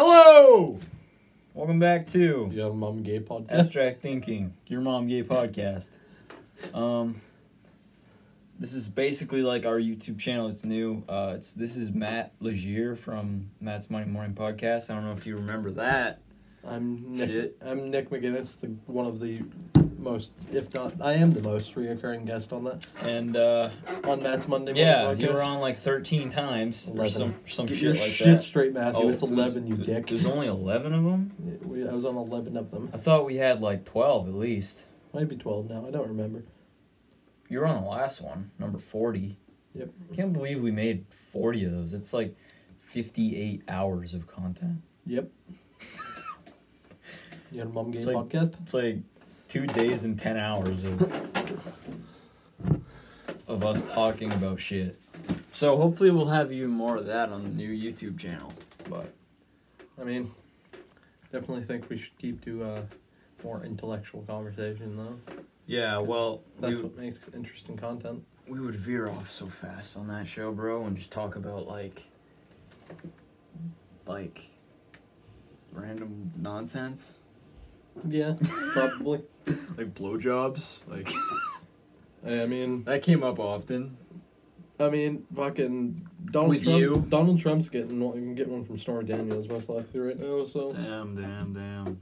Hello! Welcome back to You have a mom gay podcast. Abstract Thinking, your mom gay podcast. Um, this is basically like our YouTube channel. It's new. Uh, it's this is Matt Legere from Matt's Monday Morning Podcast. I don't know if you remember that. I'm Nick. Shit. I'm Nick McInnis, the one of the most, if not, I am the most reoccurring guest on that And uh, on Matt's Monday. yeah, Morning you podcast. were on like 13 times or 11. some some Get shit your like shit that. straight, Matthew. Oh, it's eleven, you dick. There's only 11 of them. Yeah, we- I was on eleven of them. I thought we had like 12 at least. Might be twelve now. I don't remember. You were on the last one, number 40. Yep. Can't believe we made 40 of those. It's like 58 hours of content. Yep. You had a mom gay It's like- podcast. It's like two days and 10 hours of of us talking about shit. So hopefully we'll have even more of that on the new YouTube channel. But I mean, definitely think we should keep to uh, more intellectual conversation though. yeah, well, That's we, what makes interesting content. we would veer off so fast on that show, bro, and just talk about like like random nonsense. Yeah, probably. like blowjobs. Like I mean, that came up often. I mean, fucking Donald With Trump. you? Donald Trump's getting one, can get one from Stormy Daniels most likely right now. So Damn, damn, damn.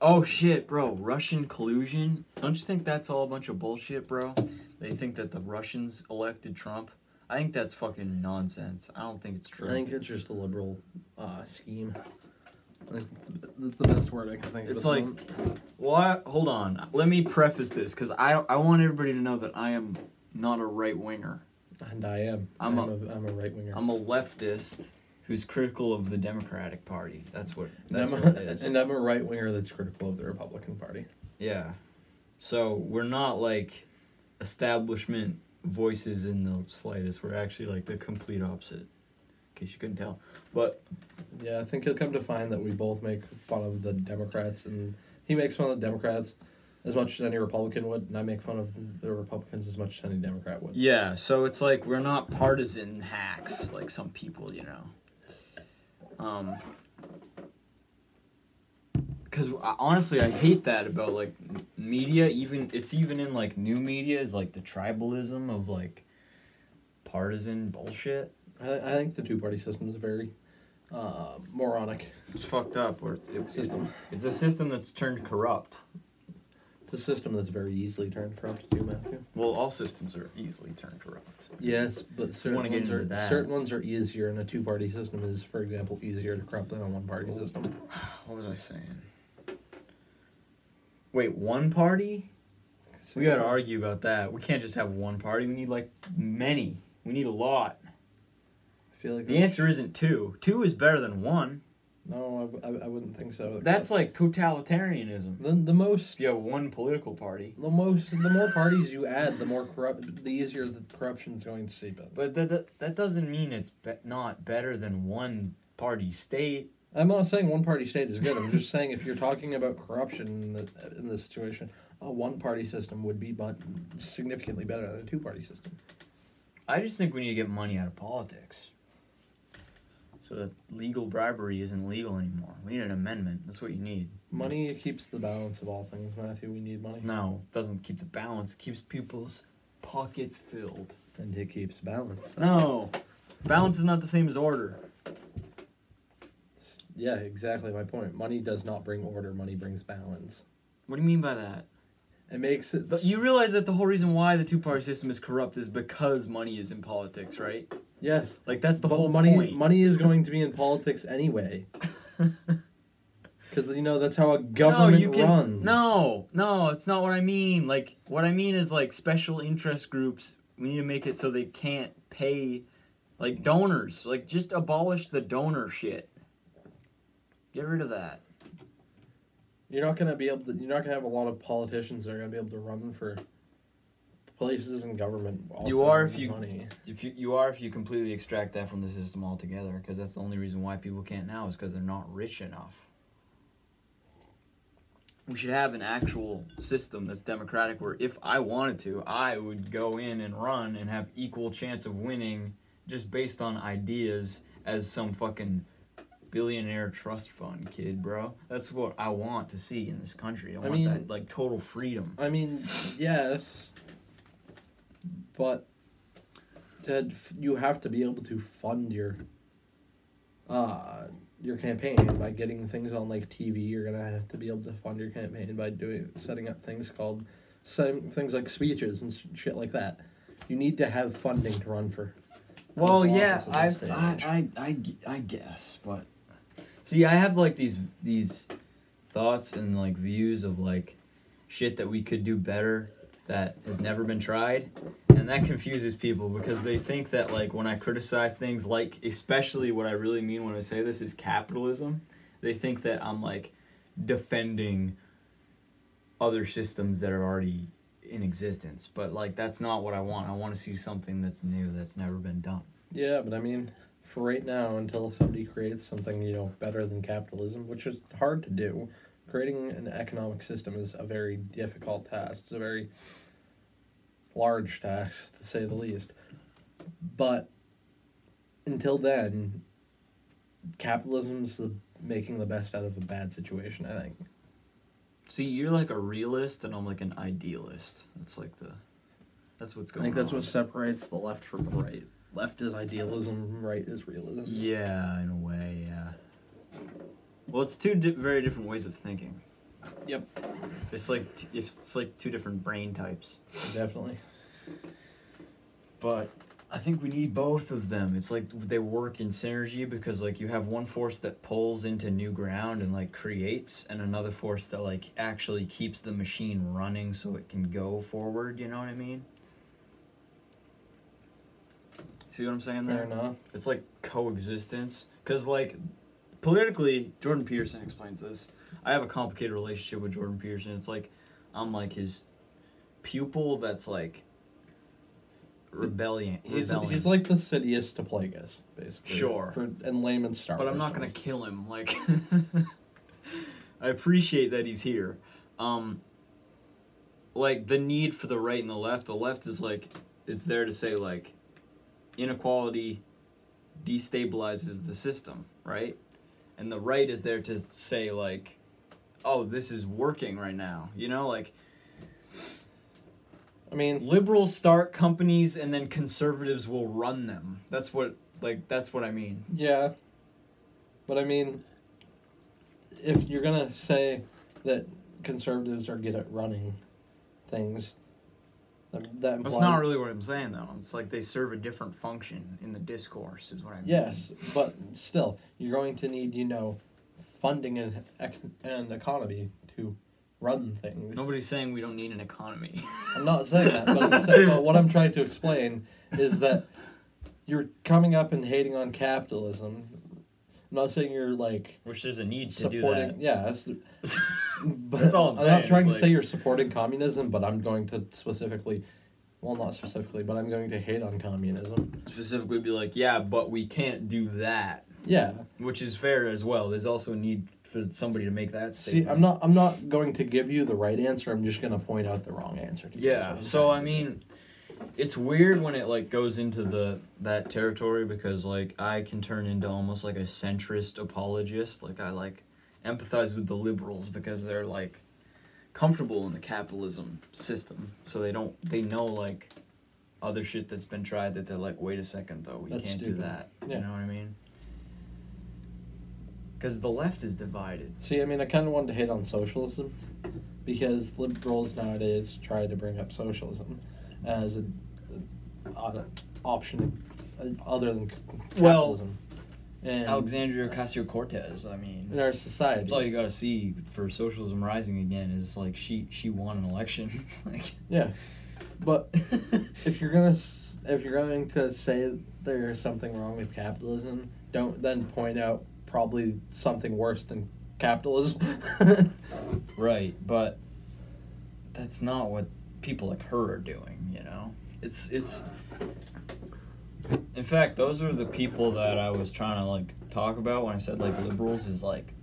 Oh shit, bro! Russian collusion. Don't you think that's all a bunch of bullshit, bro? They think that the Russians elected Trump. I think that's fucking nonsense. I don't think it's true. I think it's just a liberal uh, scheme. That's, that's the best word I can think of. It's like- moment. Well, I, hold on. Let me preface this because I I want everybody to know that I am not a right winger. and I am. I'm I'm, a- a, I'm a right winger. I'm a leftist who's critical of the Democratic Party. That's what. And That's I'm, what a, it is. and I'm a right winger that's critical of the Republican Party. Yeah. So we're not like establishment voices in the slightest. We're actually like the complete opposite. Case you couldn't tell. But Yeah, I think he'll come to find that we both make fun of the Democrats, and he makes fun of the Democrats as much as any Republican would, and I make fun of the Republicans as much as any Democrat would. yeah, so it's like we're not partisan hacks like some people, you know. Um cuz honestly I hate that about like media even it's even in like new media is like the tribalism of like partisan bullshit. I, I think the two party system is very uh, moronic It's fucked up or it's, it, system. It's a system that's turned corrupt. It's a system that's very easily turned corrupt too, Matthew. Well, all systems are easily turned corrupt. Yes, but certain ones into are that. certain ones are easier, and a two party system is, for example, easier to corrupt than a one party system. What was I saying? Wait, one party? We gotta argue about that. We can't just have one party. We need like many. We need a lot. Feel like The answer isn't two. Two is better than one. No, I, I, I wouldn't think so. That's like totalitarianism. the the most you have one political party. The most, the more parties you add, the more corrupt, the easier the corruption's going to seep in. But that, that, that doesn't mean it's be- not better than one party state. I'm not saying one party state is good. I'm just saying if you're talking about corruption in, the, in this situation, a one party system would be but significantly better than a two party system. I just think we need to get money out of politics. So that legal bribery isn't legal anymore. We need an amendment. That's what you need. Money keeps the balance of all things, Matthew. We need money, No, it doesn't keep the balance. It keeps people's pockets filled. and it keeps balance. No, balance is not the same as order. Yeah, exactly my point. Money does not bring order. Money brings balance. What do you mean by that? It makes it. But you realize that the whole reason why the two-party system is corrupt is because money is in politics, right? Yes, Like that's the whole money. point. Money is going to be in politics anyway. Because you know that's how a government no, you can, runs. No, no, it's not what I mean. Like what I mean is like special interest groups. We need to make it so they can't pay, like donors. Like just abolish the donor shit. Get rid of that. You're not gonna be able to. You're not gonna have a lot of politicians that are gonna be able to run for places in government. You are if you- money. If you you are if you completely extract that from the system altogether, because that's the only reason why people can't now is because they're not rich enough. We should have an actual system that's democratic, where if I wanted to, I would go in and run and have equal chance of winning, just based on ideas, as some fucking billionaire trust fund, kid, bro. That's what I want to see in this country. I, I want mean- that like total freedom. I mean, yes, but Ted, you have to be able to fund your uh your campaign by getting things on like TV. You're gonna have to be able to fund your campaign by doing setting up things called setting things like speeches and shit like that. You need to have funding to run for. Well, yeah, I, I. I, I, I guess, but see, I have like these these thoughts and like views of like shit that we could do better that has never been tried, and that confuses people because they think that like when I criticize things like especially what I really mean when I say this is capitalism, they think that I'm like defending other systems that are already in existence, but like that's not what I want. I want to see something that's new that's never been done. Yeah, but I mean, for right now, until somebody creates something you know better than capitalism, which is hard to do, creating an economic system is a very difficult task. It's a very large task, to say the least. But until then, capitalism's the making the best out of a bad situation. I think. See, you're like a realist, and I'm like an idealist. That's like the, that's what's going. I going. think that's on. what separates the left from the right. Left is idealism, right is realism. Yeah, in a way, yeah. Well, it's two di- very different ways of thinking. Yep. It's like t- it's like two different brain types. Definitely. But I think we need both of them. It's like they work in synergy because like you have one force that pulls into new ground and like creates and another force that like actually keeps the machine running so it can go forward, you know what I mean? See what I'm saying Fair there? enough. It's like coexistence cuz like politically Jordan Peterson explains this. I have a complicated relationship with Jordan Peterson. It's like I'm like his pupil that's like rebellion. He's, he's like the Sidious to Plagueis, basically. Sure. For, and layman's Star but I'm not gonna kill him. Like, I appreciate that he's here. Um, like the need for the right and the left. The left is like, it's there to say like, inequality destabilizes the system, right? And the right is there to say like, oh, this is working right now. You know, like I mean, liberals start companies and then conservatives will run them. That's what like that's what I mean. yeah. But I mean, if you're gonna say that conservatives are good at running things, that, implies. That's not really what I'm saying though. It's like they serve a different function in the discourse, is what I mean. Yes, but still, you're going to need, you know, funding and, and economy to run things. Nobody's saying we don't need an economy. I'm not saying that, but, I'm saying, but what I'm trying to explain is that you're coming up and hating on capitalism. I'm not saying you're like Which there's a need to supporting. do Yeah, that's, that. but That's all I'm I'm not trying is to like- say you're supporting communism, but I'm going to specifically, well, not specifically, but I'm going to hate on communism. Specifically be like, yeah, but we can't do that. Yeah. Which is fair as well. There's also a need for somebody to make that statement. See. I'm not. I'm not going to give you the right answer. I'm just going to point out the wrong answer. To Yeah. So I mean, it's weird when it like goes into the that territory because like I can turn into almost like a centrist apologist. Like I like empathize with the liberals because they're like comfortable in the capitalism system, so they don't they know like other shit that's been tried that they're like, wait a second though, we That's can't do that. Yeah. You know what I mean? Because the left is divided. See, I mean, I kind of wanted to hit on socialism because liberals nowadays try to bring up socialism as a, a option other than c- Well, capitalism. and Alexandria Ocasio Cortez. I mean, in our society, That's all you gotta see for socialism rising again is like she she won an election. like yeah. But if you're gonna if you're going to say there's something wrong with capitalism, don't then point out probably something worse than capitalism. right, but that's not what people like her are doing. You know, it's it's. In fact, those are the people that I was trying to like talk about when I said like liberals is like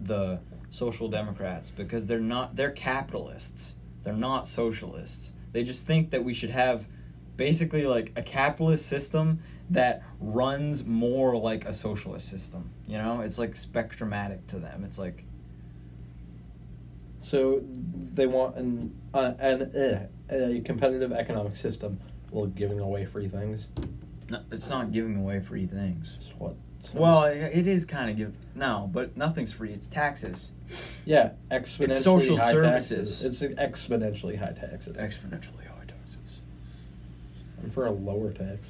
the social democrats because they're not they're capitalists. They're not socialists. They just think that we should have basically like a capitalist system that runs more like a socialist system. You know, it's like spectromatic to them. It's like So they want an uh, an uh, a competitive economic system while giving away free things. no, it's not giving away free things. That's what. Well, it it is kind of give no, but nothing's free. It's taxes. yeah, exponentially it's social high services. taxes. It's exponentially high taxes. Exponentially high taxes. I'm for a lower tax.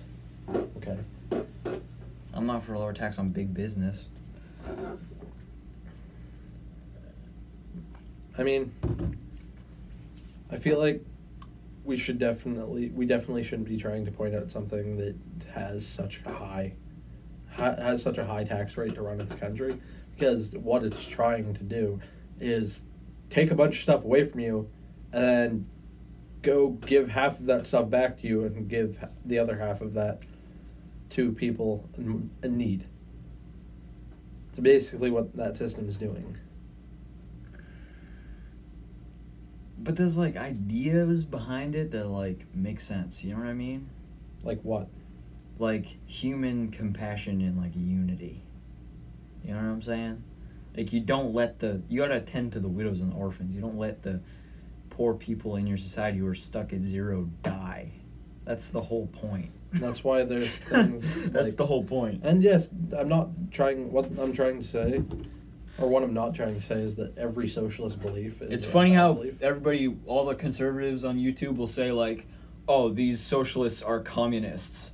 Okay. I'm not for a lower tax on big business. I mean, I feel like we should definitely we definitely shouldn't be trying to point out something that has such a high ha, has such a high tax rate to run its country because what it's trying to do is take a bunch of stuff away from you and then go give half of that stuff back to you and give the other half of that to people in, need. So basically what that system is doing. But there's like ideas behind it that like make sense. You know what I mean? Like what? Like human compassion and like unity. You know what I'm saying? Like you don't let the you gotta attend to the widows and the orphans. You don't let the poor people in your society who are stuck at zero die. That's the whole point. That's why there's things That's like- the whole point. And yes, I'm not trying. What I'm trying to say, or what I'm not trying to say, is that every socialist belief. Is It's a funny how belief. everybody, all the conservatives on YouTube will say like, "Oh, these socialists are communists,"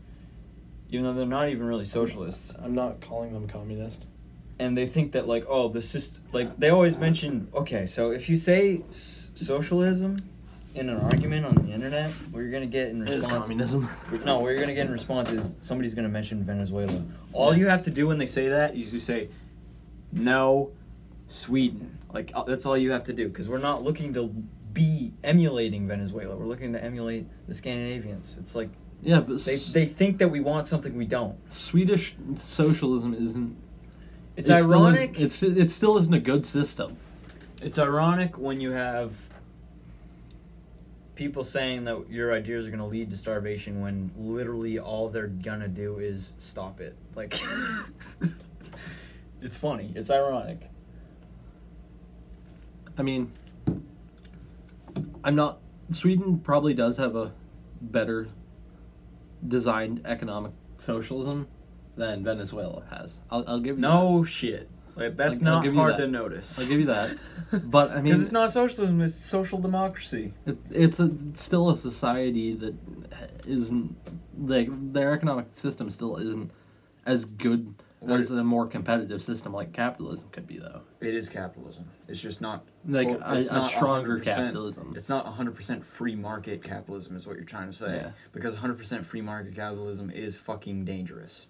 even though they're not even really socialists. I'm not calling them communist. and they think that like oh the system like they always mention okay so if you say s- socialism in an argument on the internet what you're gonna get in response communism. no what you're gonna get in response is somebody's gonna mention venezuela all you have to do when they say that is you say no sweden like uh, that's all you have to do because we're not looking to be emulating venezuela we're looking to emulate the scandinavians it's like Yeah, but they, they think that we want something we don't Swedish socialism isn't. it's it still is- ironic it's it still isn't a good system. It's ironic when you have people saying that your ideas are going to lead to starvation when literally all they're going to do is stop it. Like, it's funny. It's ironic. I mean, I'm not. Sweden probably does have a better designed economic socialism than Venezuela has. I'll, I'll give you No shit. Like, that's I'll- I'll not give hard that. to notice. I'll give you that. But, I mean- because it's not socialism; it's social democracy. It, it's a, still a society that isn't like their economic system still isn't as good as a more competitive system like capitalism could be though. It is capitalism. It's just not Like Well, a, not stronger 100%. capitalism. It's not 100% free market capitalism, is what you're trying to say. Yeah. Because 100% free market capitalism is fucking dangerous.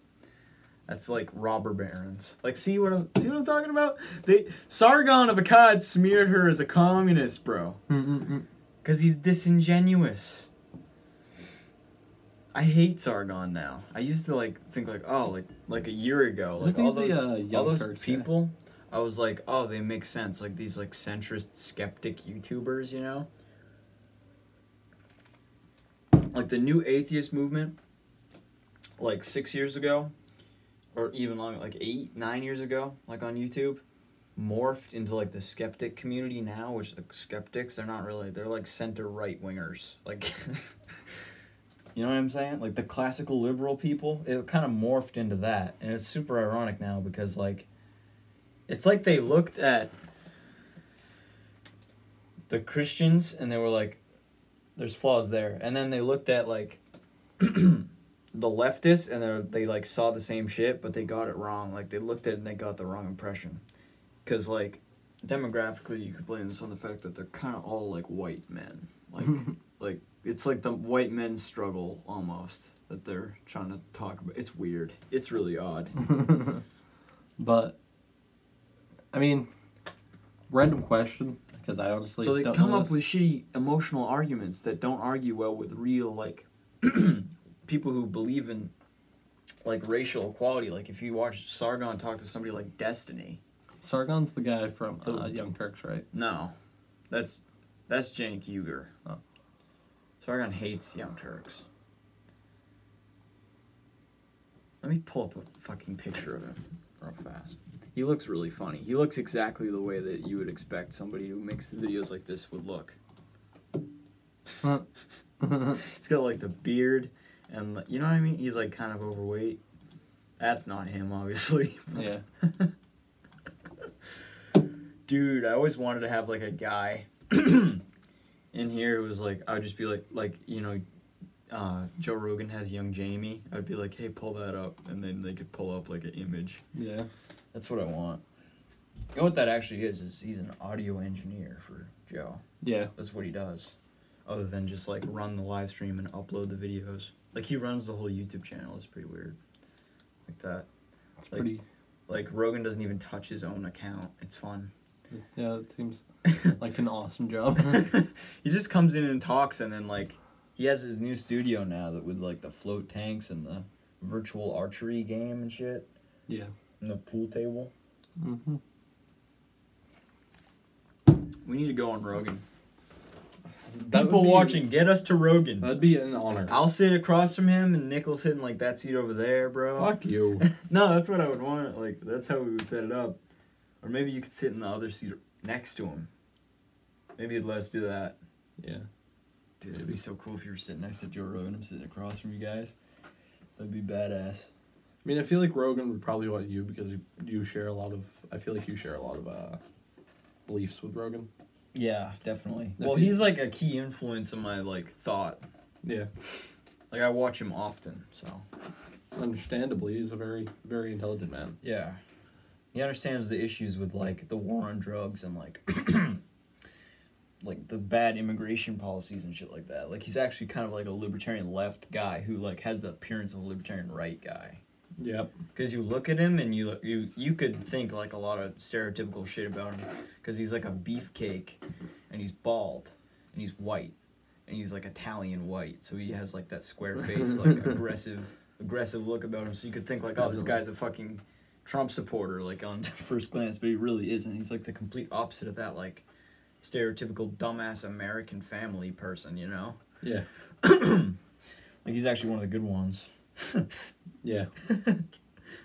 That's like robber barons. Like, see what I'm see what I'm talking about? They Sargon of Akkad smeared her as a communist, bro, because he's disingenuous. I hate Sargon now. I used to like think like oh like like a year ago like all those the, uh, all those Turks guy? people. I was like oh they make sense like these like centrist skeptic YouTubers you know. Like the new atheist movement, like six years ago, or even longer, like eight nine years ago, like on YouTube, morphed into like the skeptic community now, which like skeptics they're not really they're like center right wingers like. You know what I'm saying? Like the classical liberal people, it kind of morphed into that. And it's super ironic now because like it's like they looked at the Christians and they were like there's flaws there. And then they looked at like the leftists and they they like saw the same shit but they got it wrong. Like they looked at it and they got the wrong impression. Cuz like demographically you could blame this on the fact that they're kind of all like white men. Like like it's like the white men's struggle almost that they're trying to talk about. It's weird. It's really odd. but I mean, random question because I honestly so they don't come know up this. with shitty emotional arguments that don't argue well with real like people who believe in like racial equality. Like if you watch Sargon talk to somebody like Destiny, Sargon's the guy from uh, Oh. Young Turks, right? no, that's that's Cenk Uygur. Oh. Sargon hates Young Turks. Let me pull up a fucking picture of him real fast. He looks really funny. He looks exactly the way that you would expect somebody who makes videos like this would look. He's got like the beard and you know what I mean? He's like kind of overweight. That's not him, obviously. yeah. Dude, I always wanted to have like a guy in here it was like, I would just be like, like you know, uh, Joe Rogan has young Jamie. I'd be like, hey, pull that up, and then they could pull up like an image. Yeah. That's what I want. You know what that actually is? Is he's an audio engineer for Joe. Yeah. That's what he does. Other than just like run the live stream and upload the videos. Like he runs the whole YouTube channel. It's pretty weird. Like that. It's Like- pretty. Like Rogan doesn't even touch his own account. It's fun. Yeah, it seems like an awesome job. he just comes in and talks and then like he has his new studio now that with like the float tanks and the virtual archery game and shit yeah. and the pool table. hmm We need to go on Rogan. That People would be- watching, get us to Rogan. That'd be an honor. I'll sit across from him and Nick sitting like that seat over there, bro. Fuck you. No, that's what I would want. Like that's how we would set it up. Or maybe you could sit in the other seat next to him. Maybe he'd let us do that. Yeah. Dude, it'd be so cool if you were sitting next to Joe Rogan. I'm sitting across from you guys. That'd be badass. I mean, I feel like Rogan would probably want you because you, you share a lot of. I feel like you share a lot of uh, beliefs with Rogan. Yeah, definitely. If Well, he- he's like a key influence in my like thought. Yeah. Like I watch him often, so Understandably, he's a very, very intelligent man. yeah. He understands the issues with like the war on drugs and like like the bad immigration policies and shit like that. Like he's actually kind of like a libertarian left guy who like has the appearance of a libertarian right guy. Yep. Because you look at him and you you you could think like a lot of stereotypical shit about him. Because he's like a beefcake, and he's bald, and he's white, and he's like Italian white. So he has like that square face, like aggressive aggressive look about him. So you could think like, oh, this guy's a fucking Trump supporter, like on first glance, but he really isn't. He's like the complete opposite of that, like stereotypical dumbass American family person. You know, Yeah. like he's actually one of the good ones. Yeah. I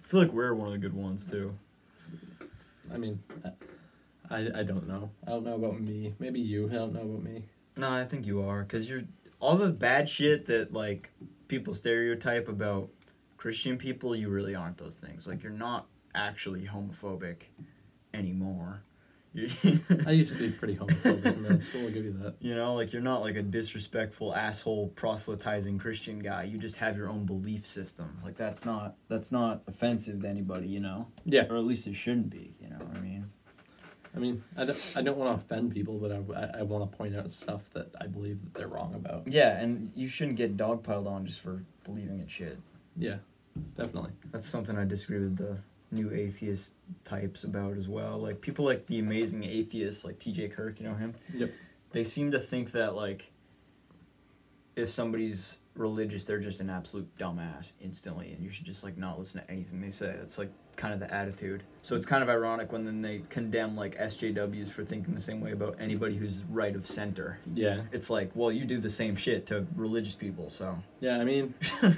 feel like we're one of the good ones too. I mean, I, I don't know. I don't know about me. Maybe you. I don't know about me. No, I think you are because you're all the bad shit that like people stereotype about Christian people. You really aren't those things. Like you're not actually homophobic anymore. I used to be pretty homophobic in middle school. I'll give you that. you know, like you're not like a disrespectful asshole proselytizing Christian guy. You just have your own belief system. Like that's not that's not offensive to anybody. You know, Yeah. or at least it shouldn't be. You know what I mean? I mean, I don't, I don't want to offend people, but I, I, I want to point out stuff that I believe that they're wrong about. Yeah, and you shouldn't get dogpiled on just for believing in shit. Yeah. Definitely. That's something I disagree with the new atheist types about as well. Like people like the amazing atheists, like T.J. Kirk, you know him. Yep. They seem to think that like if somebody's religious, they're just an absolute dumbass instantly, and you should just like not listen to anything they say. That's like kind of the attitude. So it's kind of ironic when then they condemn like SJWs for thinking the same way about anybody who's right of center. Yeah. It's like, well, you do the same shit to religious people, so. Yeah, I mean,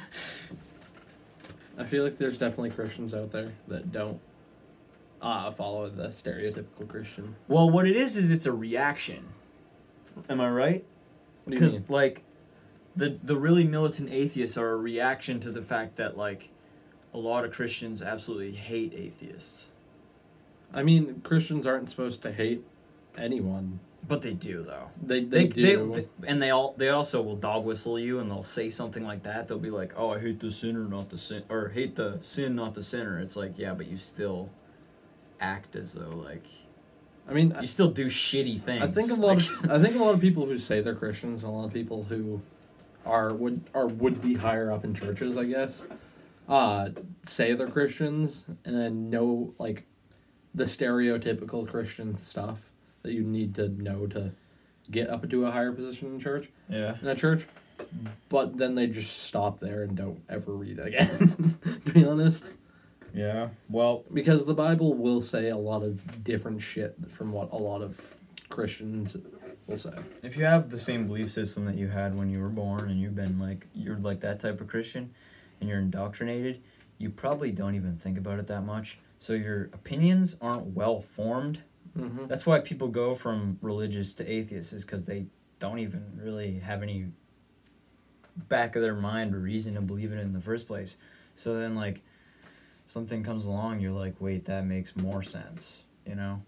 I feel like there's definitely Christians out there that don't uh, follow the stereotypical Christian. Well, what it is is it's a reaction. Am I right? What do you Because like, the the really militant atheists are a reaction to the fact that like, a lot of Christians absolutely hate atheists, I mean, Christians aren't supposed to hate anyone. But they do though. They they, They, do. they, and they all they also will dog whistle you and they'll say something like that. They'll be like, "Oh, I hate the sinner, not the sin, or hate the sin, not the sinner." It's like, yeah, but you still act as though like I mean, you still do shitty things. I think a lot Like- of I think a lot of people who say they're Christians and a lot of people who are would are would be higher up in churches, I guess, uh, say they're Christians and then know like the stereotypical Christian stuff that you need to know to get up to a higher position in church yeah. in a church. But then they just stop there and don't ever read it again. to be honest, Yeah. Well, because the Bible will say a lot of different shit from what a lot of Christians will say. if you have the same belief system that you had when you were born and you've been like you're like that type of Christian and you're indoctrinated, you probably don't even think about it that much. So your opinions aren't well formed. Mm-hmm. That's why people go from religious to atheist is because they don't even really have any back of their mind or reason to believe it in the first place. So then like something comes along, you're like, wait, that makes more sense, you know.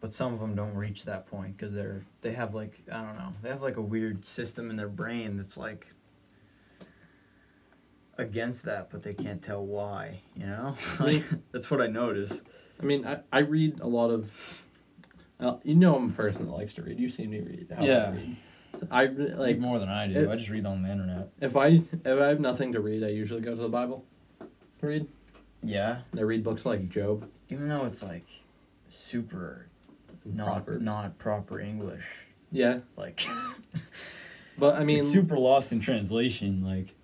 But some of them don't reach that point because they're they have like I don't know they have like a weird system in their brain that's like against that, but they can't tell why. You know, like, that's what I notice. I mean, I, I read a lot of. Uh, you know, I'm a person that likes to read. You've seen me read. Yeah. I read. I Like more than I do. it- I just read on the internet. if I if I have nothing to read, I usually go to the Bible to read. Yeah, And I read books like Job, even though it's like super not Proverbs. not proper English. Yeah, Like but I mean, it's super lost in translation. Like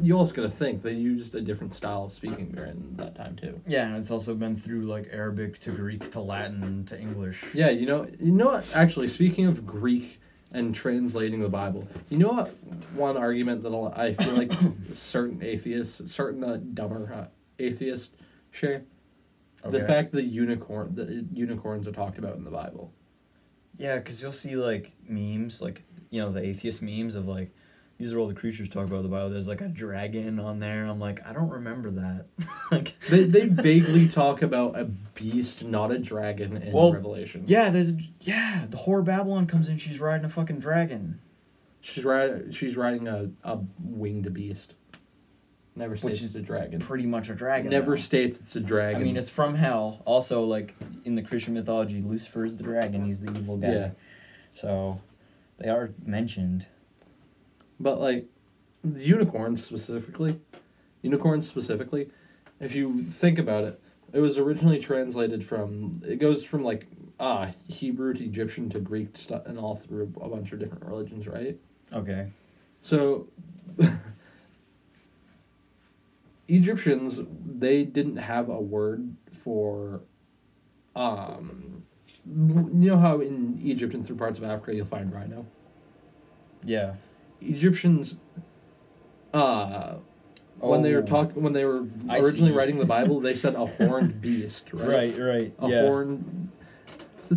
you also got to think they used a different style of speaking during that time too. yeah, and it's also been through like Arabic to Greek to Latin to English. Yeah, you know, you know what? Actually, speaking of Greek and translating the Bible, you know what? One argument that I'll- feel like certain atheists, certain uh, dumber uh, atheists share the fact that unicorn, the unicorns are talked about in the Bible. Yeah, because you'll see like memes, like you know the atheist memes of like these are all the creatures talked about in the Bible. There's like a dragon on there. I'm like, I don't remember that. like, They they vaguely talk about a beast, not a dragon, in Well, Revelation. yeah, there's yeah, the whore Babylon comes in. She's riding a fucking dragon, she's riding she's riding a, a winged beast. Never states Which is it's a dragon. pretty much a dragon. Never though. states it's a dragon. I mean, it's from hell. Also, like in the Christian mythology, Lucifer is the dragon. He's the evil guy. Yeah. So, they are mentioned. But like the unicorns specifically, unicorns specifically, if you think about it, it was originally translated from it goes from like ah Hebrew to Egyptian to Greek stuff and all through a bunch of different religions, right? Okay. So Egyptians they didn't have a word for um you know how in Egypt and through parts of Africa you'll find rhino. Yeah. Egyptians uh when they were Oh. talk when they were originally writing the Bible, they said a horned beast, right? Right. Right. A yeah. horned.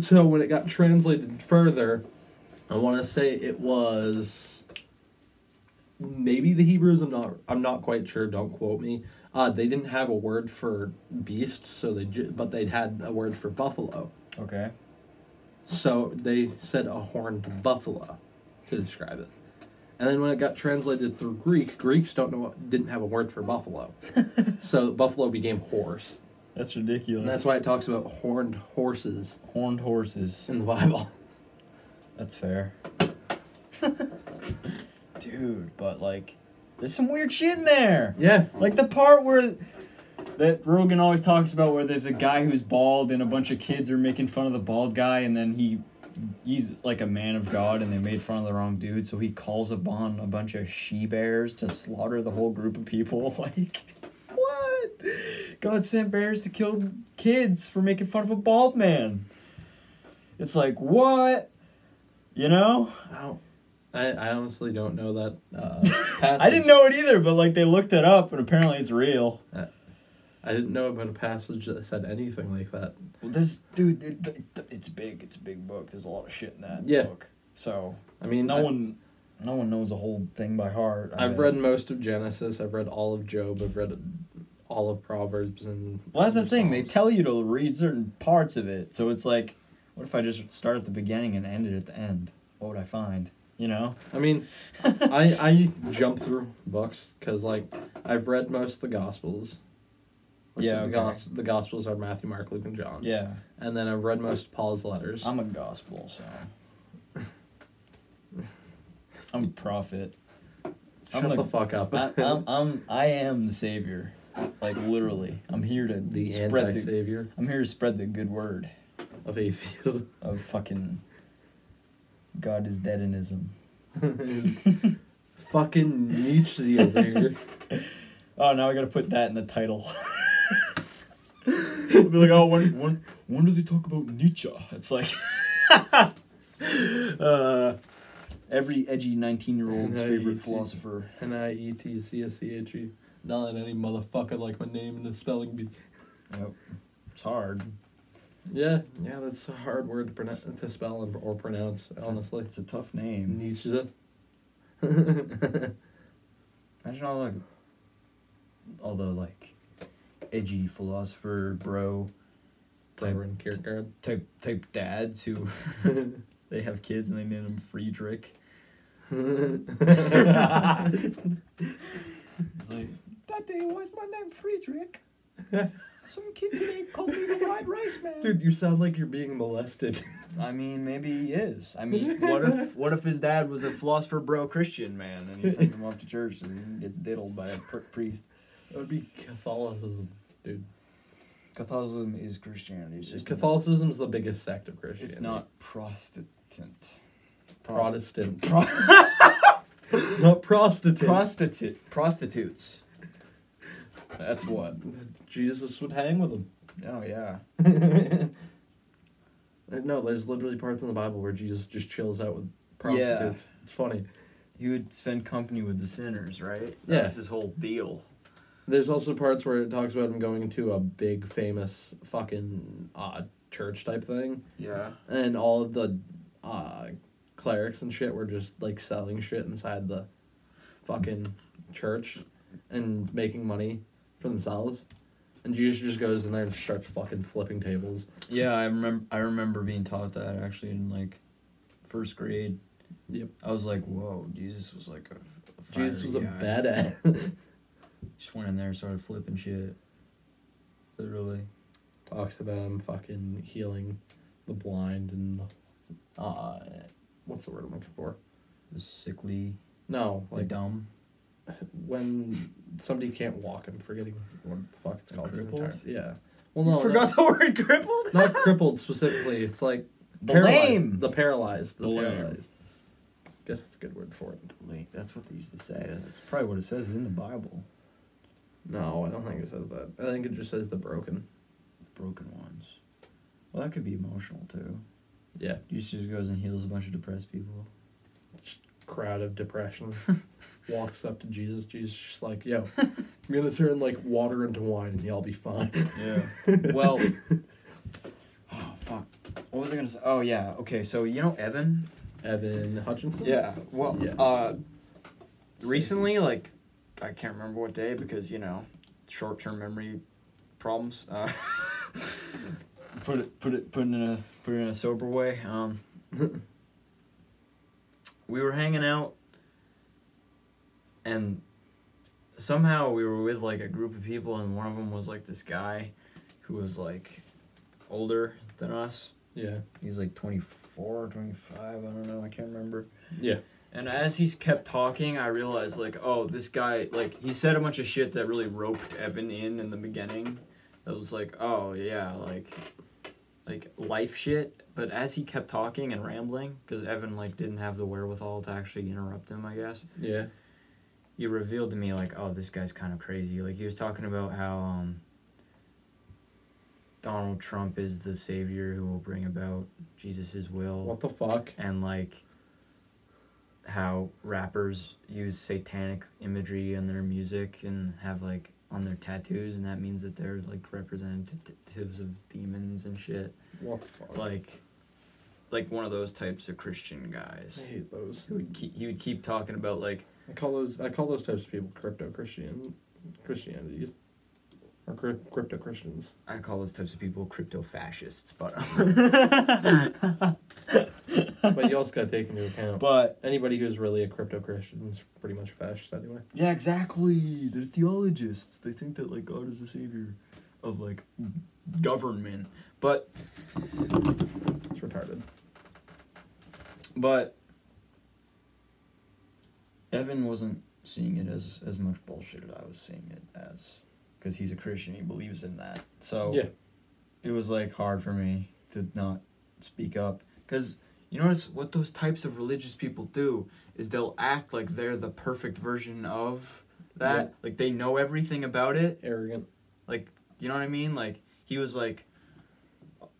So when it got translated further, I want to say it was maybe the Hebrews. I'm not. I'm not quite sure. Don't quote me. Uh, they didn't have a word for beasts, so they ju- but they had a word for buffalo. Okay. So they said a horned buffalo to describe it. And then when it got translated through Greek, Greeks don't know didn't have a word for buffalo. so buffalo became horse. That's ridiculous. And that's why it talks about horned horses horned horses. in the Bible. That's fair. Dude, but like, there's some weird shit in there. Yeah. Like the part where that Rogan always talks about where there's a guy who's bald and a bunch of kids are making fun of the bald guy and then he he's like a man of God and they made fun of the wrong dude, so he calls upon a bunch of she bears to slaughter the whole group of people. Like what? God sent bears to kill kids for making fun of a bald man. It's like what? You know? I, don't, I, I honestly don't know that. Uh, I didn't know it either, but like they looked it up and apparently it's real. I didn't know about a passage that said anything like that. Well, this dude, it, it- it's big. It's a big book. There's a lot of shit in that Yeah. book. So I mean, no I, one, no one knows the whole thing by heart. I I've bet. read most of Genesis. I've read all of Job. I've read all of Proverbs and. Well, that's the thing. They tell you to read certain parts of it. So it's like, what if I just start at the beginning and end it at the end? What would I find? You know? I mean, I I jump through books because like I've read most of the Gospels. Which Yeah, the, gos- the Gospels are Matthew, Mark, Luke, and John. Yeah. And then I've read most of Paul's letters. I'm a gospel, so. I'm a prophet. Shut I'm the like- fuck up. I, I'm, I'm, I am the savior. Like literally, I'm here to the spread the. savior I'm here to spread the good word of atheism. of fucking. God is dead deadenism. Fucking Nietzsche over here. Oh, now I gotta put that in the title. I'll be like, oh, when, when, when do they talk about Nietzsche? It's like, uh, Every edgy nineteen year old's favorite philosopher. N I E T C S C H E. Not let any motherfucker like my name in the spelling bee. Yep. It's hard. Yeah, yeah, that's a hard word to pronounce to spell and, or pronounce. It's a- Honestly, It's a tough name. Nietzsche. Imagine all the all the like edgy philosopher bro type Kierkegaard. type type dads who they have kids and they name them Friedrich. It's like, Daddy, why's my name Friedrich? Some kid today called me the fried rice man. Dude, you sound like you're being molested. I mean, maybe he is. I mean, what if what if his dad was a philosopher bro Christian man and he sends him off to church and gets diddled by a pr- priest? That would be Catholicism, dude. Catholicism is Christianity. It's just Catholicism's the biggest sect of Christianity. It's not Protestant. Protestant. Pro- not prostitute. prostitute. Prostitutes. That's what. Jesus would hang with them. Oh yeah. Uh, no, there's literally parts in the Bible where Jesus just chills out with prostitutes. Yeah. It's funny. He would spend company with the sinners, right? Yeah. That's his whole deal. There's also parts where it talks about him going to a big famous fucking uh, church type thing, Yeah. and all of the uh, clerics and shit were just like selling shit inside the fucking church and making money for themselves. And Jesus just goes in there and starts fucking flipping tables. Yeah, I remember. I remember being taught that actually in like first grade. Yep. I was like, "Whoa, Jesus was like a." a Jesus was a guy. badass. Just went in there and started flipping shit. Literally. Talks about him fucking healing the blind and uh, what's the word I'm looking for? The sickly, No, like dumb. when somebody can't walk. I'm forgetting what the fuck it's called. Crippled? Yeah. Well, no, forgot the word crippled. not, crippled specifically. It's like The paralyzed. lame. The paralyzed. The, The lame. paralyzed. Guess that's a good word for it. Late. That's what they used to say. That's probably what it says in the Bible. No, I don't think it says that. I think it just says the broken. Broken ones. Well, that could be emotional too. Yeah. Jesus just goes and heals a bunch of depressed people. Crowd of depression. Walks up to Jesus. Jesus just like, yo, I'm gonna turn like water into wine and y'all be fine. Yeah. well. Oh fuck. What was I gonna say? Oh yeah. Okay. So you know Evan. Evan Hutchinson. Yeah. Well. Yeah. Uh. Recently, like, I can't remember what day because you know, short-term memory problems. Uh, put it. Put it. Put it in a. Put it in a sober way. Um. we were hanging out, and somehow we were with like a group of people, and one of them was like this guy, who was like older than us. Yeah. He's like 24, 25, I don't know, I can't remember. Yeah. And as he's kept talking, I realized like, oh, this guy like he said a bunch of shit that really roped Evan in in the beginning. That was like, oh yeah, like like life shit. But as he kept talking and rambling, because Evan like didn't have the wherewithal to actually interrupt him, I guess Yeah. he revealed to me like, oh, this guy's kind of crazy. Like he was talking about how um, Donald Trump is the savior who will bring about Jesus' will, What the fuck? and like how rappers use satanic imagery in their music and have like on their tattoos, and that means that they're like representatives of demons and shit. What the fuck? Like, like one of those types of Christian guys. I hate those. He would keep, he would keep talking about like I call those I call those types of people crypto Christian Christianities. Or cryp- crypto Christians. I call those types of people crypto fascists, but But you also gotta take into account but anybody who's really a crypto Christian is pretty much a fascist anyway. yeah, exactly. They're theologists. They think that like God is the savior of like government. But It's retarded. but Evan wasn't seeing it as as much bullshit as I was seeing it as because he's a Christian. He believes in that. So Yeah. it was like hard for me to not speak up because you notice what those types of religious people do is they'll act like they're the perfect version of that Yeah. like they know everything about it Arrogant. like you know what i mean like he was like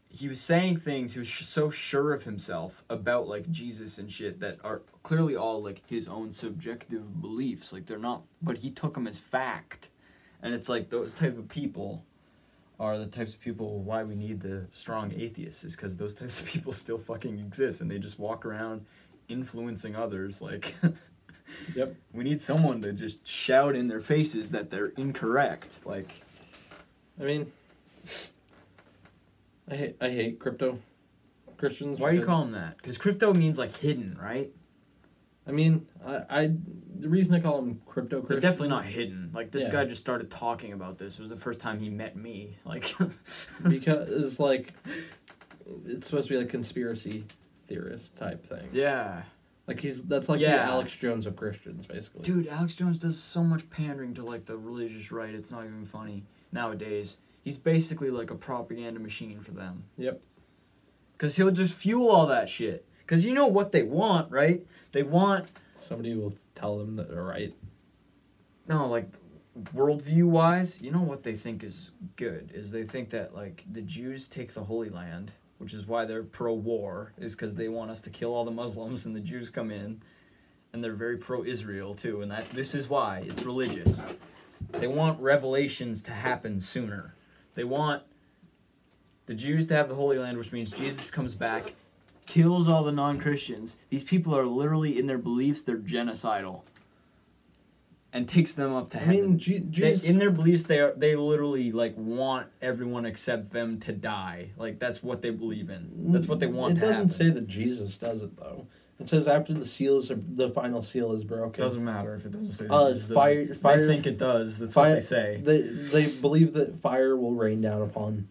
he was saying things. He was sh- so sure of himself about like Jesus and shit that are clearly all like his own subjective beliefs. Like they're not, but he took them as fact, and it's like those type of people are the types of people why we need the strong atheists is because those types of people still fucking exist and they just walk around influencing others like Yep. we need someone to just shout in their faces that they're incorrect like I mean, I hate I hate crypto Christians. why are you because- calling that because crypto means like hidden right I mean, I, I the reason I call him crypto they're definitely not hidden like this Yeah. guy just started talking about this it was the first time he met me like because it's like it's supposed to be like conspiracy theorist type thing. yeah Like he's that's like the Yeah. Alex Jones of Christians, basically. Dude, Alex Jones does so much pandering to like the religious right. It's not even funny nowadays. He's basically like a propaganda machine for them. Yep. Cause he'll just fuel all that shit. Cause you know what they want, right? They want Somebody will tell them that they're right. no like worldview wise. You know what they think is good is they think that like the Jews take the Holy Land, which is why they're pro-war, is because they want us to kill all the Muslims and the Jews come in, and they're very pro-Israel too. And that this is why it's religious. They want revelations to happen sooner. They want the Jews to have the Holy Land, which means Jesus comes back, kills all the non Christians. These people are literally, in their beliefs, they're genocidal. And takes them up to I heaven. mean, G- They, in their beliefs, they are they literally like want everyone except them to die. Like that's what they believe in. That's what they want It to doesn't happen. say that Jesus does it though. It says after the seals are the final seal is broken. Doesn't matter if it doesn't say. Uh, that. fire- fire- I think it does. That's fire- what they say. They they believe that fire will rain down upon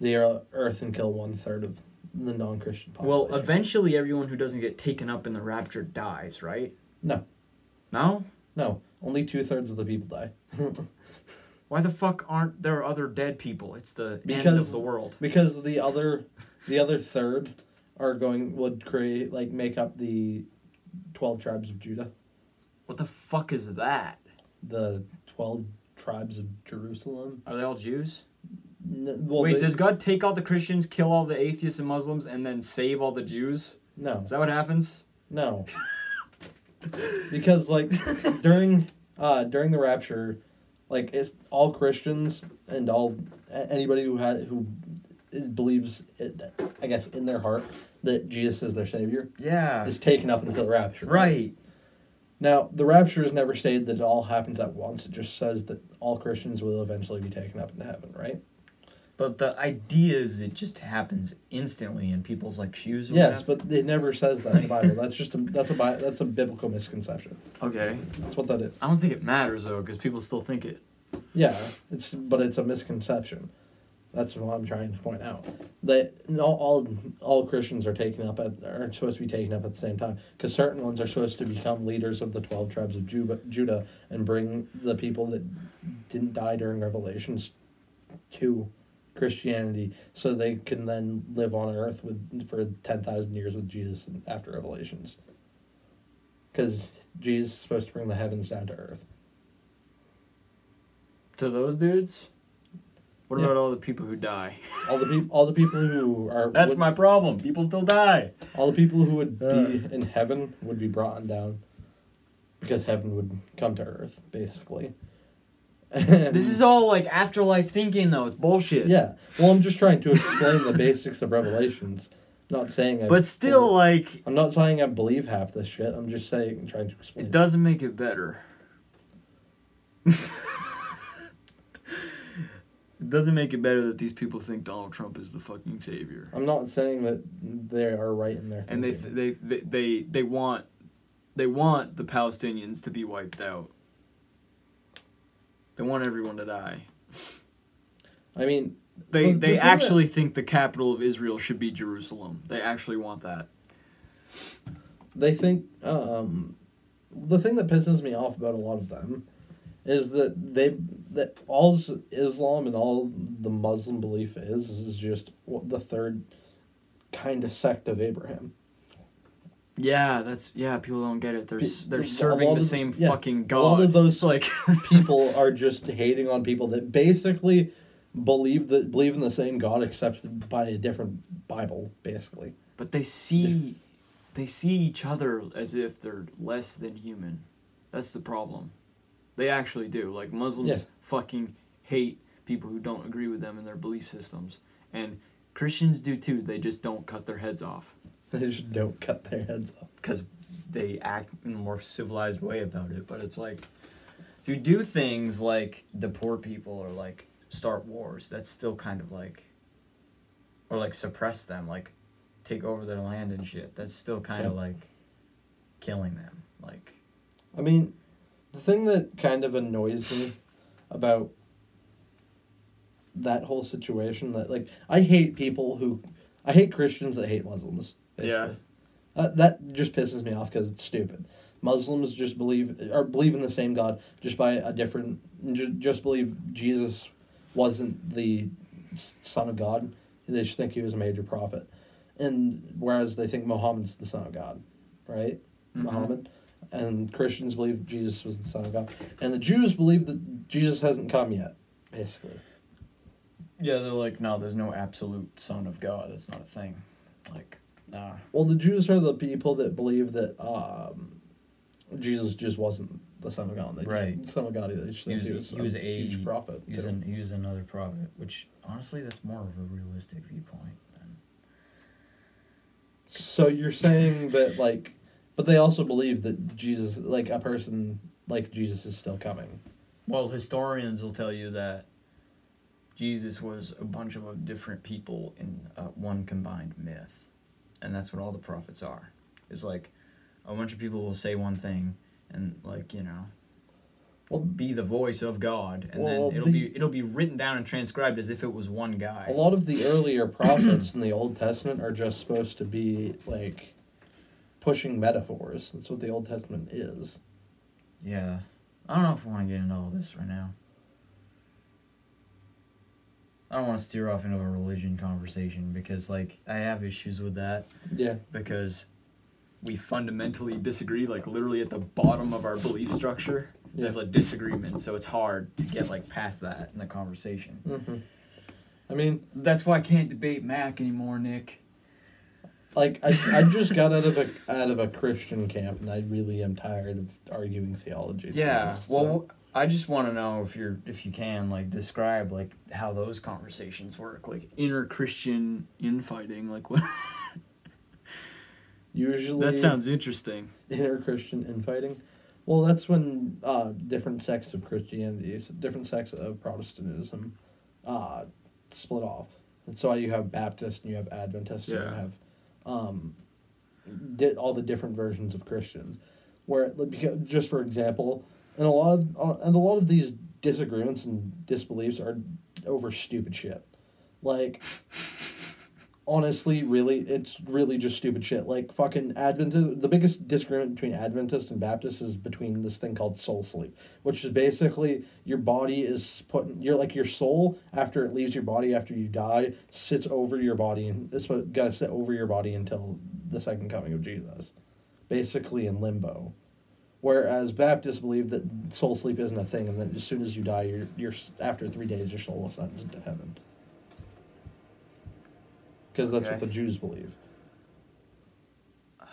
the earth and kill one third of the non-Christian Well, eventually, everyone who doesn't get taken up in the rapture dies, right? No. No. no, only two thirds of the people die. Why the fuck aren't there other dead people? It's the end Because- of the world. because the other the other third are going would create like make up the 12 tribes of Judah. What the fuck is that? The 12 tribes of Jerusalem. Are they all Jews? Well, Wait, they- does God take all the Christians, kill all the atheists and Muslims, and then save all the Jews? no. Is that what happens? No. because like during uh during the rapture, like it's all Christians and all anybody who had who believes it, I guess in their heart that Jesus is their savior Yeah. is taken up until the rapture. Right. Now, the rapture is never stated that it all happens at once. It just says that all Christians will eventually be taken up into heaven, right? But the idea is it just happens instantly in people's like shoes. Or Yes, whatever. but it never says that in the Bible. That's just a that's a Bi- that's a biblical misconception. okay. That's what that is. I don't think it matters though, because people still think it. Yeah, it's but it's a misconception. That's what I'm trying to point out. That all all, all Christians are taken up at are supposed to be taken up at the same time because certain ones are supposed to become leaders of the twelve tribes of Judah, Judah and bring the people that didn't die during Revelations to Christianity, so they can then live on Earth with for ten thousand years with Jesus after Revelations. Because Jesus is supposed to bring the heavens down to Earth. To those dudes. What Yeah. about all the people who die? All the people, all the people who are That's would- my problem. People still die. All the people who would be Uh. in heaven would be brought down because heaven would come to earth, basically. This is all like afterlife thinking though. It's bullshit. yeah. Well, I'm just trying to explain the basics of Revelations. Not saying I. But still, like, I'm not saying I believe half this shit. I'm just saying, trying to explain. it doesn't make it better. it doesn't make it better that these people think Donald Trump is the fucking savior. I'm not saying that they are right in their. and they, thinking. they they they they want they want the Palestinians to be wiped out. They want everyone to die. I mean, they well, they thing that- actually think the capital of Israel should be Jerusalem. They actually want that. they think um, the thing that pisses me off about a lot of them is that they that all Islam and all the Muslim belief is is just what the third kind of sect of Abraham. Yeah, that's yeah. People don't get it. They're Pe- they're serving the same yeah, fucking god. All of those like People are just hating on people that basically believe that believe in the same God except by a different Bible, basically. But they see they see each other as if they're less than human. That's the problem. They actually do. Like Muslims Yeah. fucking hate people who don't agree with them in their belief systems. And Christians do too. They just don't cut their heads off They just don't cut their heads off. cuz they act in a more civilized way about it, but it's like if you do things like deport people or like start wars, that's still kind of like or like suppress them, like take over their land and shit. That's still kind of Yeah. like killing them. Like I mean, the thing that kind of annoys me about that whole situation that like I hate people who I hate Christians that hate Muslims. Yeah. Uh, that just pisses me off because it's stupid. Muslims just believe or believe in the same God just by a different ju- just believe Jesus wasn't the son of God. They just think he was a major prophet. And whereas they think Muhammad's the son of God, right? Mhm. Muhammad. And Christians believe Jesus was the son of God. And the Jews believe that Jesus hasn't come yet, basically. Yeah, they're like, no, there's no absolute son of God. That's not a thing. Like, nah. Well, the Jews are the people that believe that um, Jesus just wasn't the son of God. They just- Right. son of God. They just He was, he was, he was a huge prophet. He was, an, he was another prophet, which honestly, that's more of a realistic viewpoint. Than, So you're saying that like, but they also believe that Jesus, like a person like Jesus, is still coming. well, historians will tell you that Jesus was a bunch of different people in uh, one combined myth, and that's what all the prophets are. It's like a bunch of people will say one thing, and like you know, Well, be the voice of God, and Well, then it'll the- be it'll be written down and transcribed as if it was one guy. a lot of the earlier prophets in the Old Testament are just supposed to be like pushing metaphors. That's what the Old Testament is. Yeah. I don't know if I want to get into all this right now. I don't want to steer off into a religion conversation because, like, I have issues with that Yeah. because we fundamentally disagree, like, literally at the bottom of our belief structure. yeah. There's a disagreement, so it's hard to get, like, past that in the conversation. hmm I mean, That's why I can't debate Mac anymore, Nick. like I, I just got out of a out of a Christian camp, and I really am tired of arguing theology. Yeah. Well, so- I just want to know if you're if you can like describe like how those conversations work, like inner Christian infighting, like what. usually that sounds interesting. inner Christian infighting. Well, that's when uh, different sects of Christianity, different sects of Protestantism, uh, split off. And so you have Baptist and you have Adventist yeah. and you have um, di- all the different versions of Christians. Where, like, because, just for example, and a lot of uh, and a lot of these disagreements and disbeliefs are over stupid shit. Like, honestly, really, it's really just stupid shit. Like fucking Adventist. The biggest disagreement between Adventist and Baptist is between this thing called soul sleep, which is basically your body is put. You're like your soul after it leaves your body after you die sits over your body and it's what gotta sit over your body until the second coming of Jesus, basically in limbo. Whereas Baptists believe that soul sleep isn't a thing, and that as soon as you die, you're, you're after three days, your soul ascends into heaven. Because that's what the Jews believe,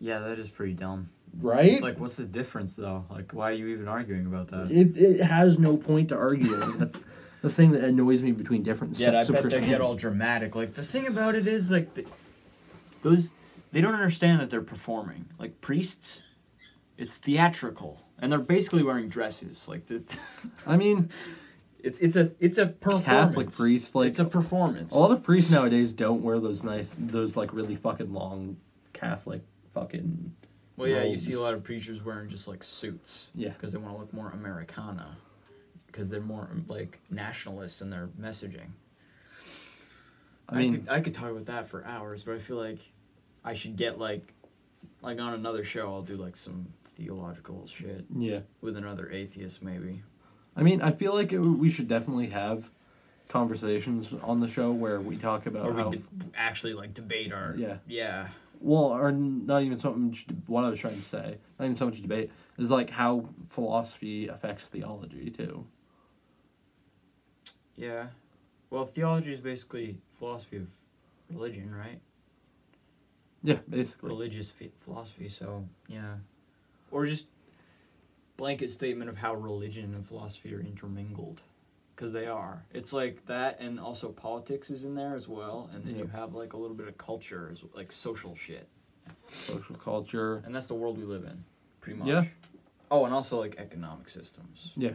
Yeah, that is pretty dumb. right? It's like, what's the difference though? Like, why are you even arguing about that? It it has no point to argue. That's the thing that annoys me between different Yeah, I sects of bet they get all dramatic. Like the thing about it is like the, those they don't understand that they're performing. Like priests, it's theatrical, and they're basically wearing dresses. Like the, I mean, it's it's a it's a performance. Catholic priest, like it's a performance. a lot of priests nowadays don't wear those nice, those like really fucking long Catholic fucking. well, yeah, you see a lot of preachers wearing just like suits. Yeah. because they want to look more Americana, because they're more like nationalist in their messaging. I mean, could, I could talk about that for hours, but I feel like I should get like, like on another show, I'll do like some theological shit yeah. with another atheist, maybe. I mean, I feel like it, we should definitely have conversations on the show where we talk about or how we de- actually like debate our. Yeah. Yeah. well, or not even so much. What I was trying to say, not even so much debate, is like how philosophy affects theology too. Yeah. Well, theology is basically philosophy of religion, right? Yeah, basically. Religious phi- philosophy. So yeah, or just blanket statement of how religion and philosophy are intermingled, because they are. It's like that, and also politics is in there as well, and then you have like a little bit of culture, as- like social shit, Social culture. and that's the world we live in, pretty much. Yeah. Oh, and also like economic systems. Yeah,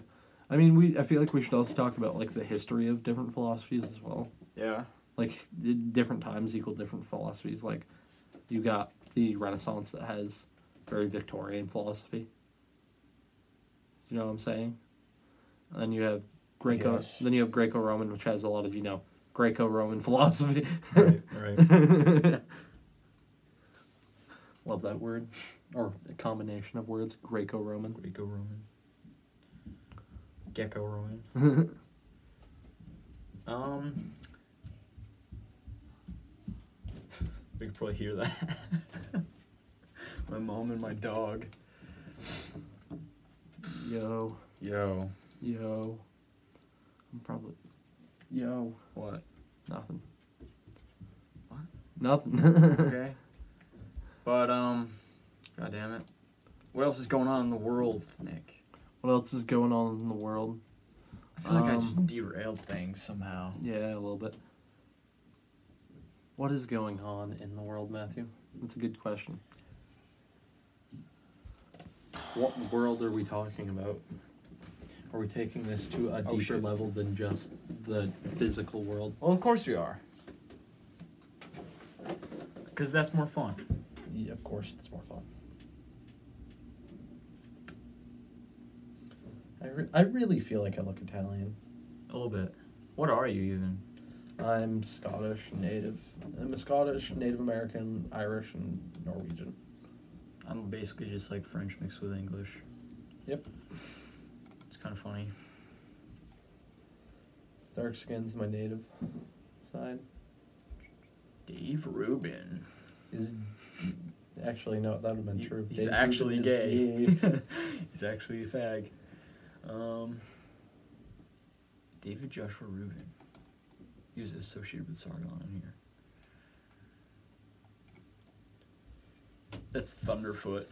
I mean, we. I feel like we should also talk about like the history of different philosophies as well. Yeah. Like different times equal different philosophies. Like you got the Renaissance that has very Victorian philosophy. You know what I'm saying? And then you have Greco. guess. Then you have Greco-Roman, which has a lot of you know Greco-Roman philosophy. Right. Right. Love that word, or a combination of words. Greco-Roman. Greco-Roman. Gecko-Roman. Um, we could probably hear that. My mom and my dog. Yo, Yo, yo. I'm probably. Yo, what? nothing. What? Nothing. Okay. But um, god damn it, what else is going on in the world, Nick? What else is going on in the world? I feel like I Um, just derailed things somehow. Yeah, a little bit. What is going on in the world, Matthew? That's a good question. What world are we talking about? Are we taking this to a Oh, deeper shit. level than just the physical world? Well, of course we are. Because that's more fun. Yeah, of course, it's more fun. I, re- I really feel like I look Italian. A little bit. What are you even? I'm Scottish, Native. I'm a Scottish, Native American, Irish, and Norwegian. I'm basically just like French mixed with English. Yep. It's kind of funny. Dark skin's my native side. Dave Rubin. Is actually no, that would have been He- true. He's Dave actually Rubin gay. gay. he's actually a fag. Um, David Joshua Rubin. He was associated with Sargon in here. That's Thunderfoot.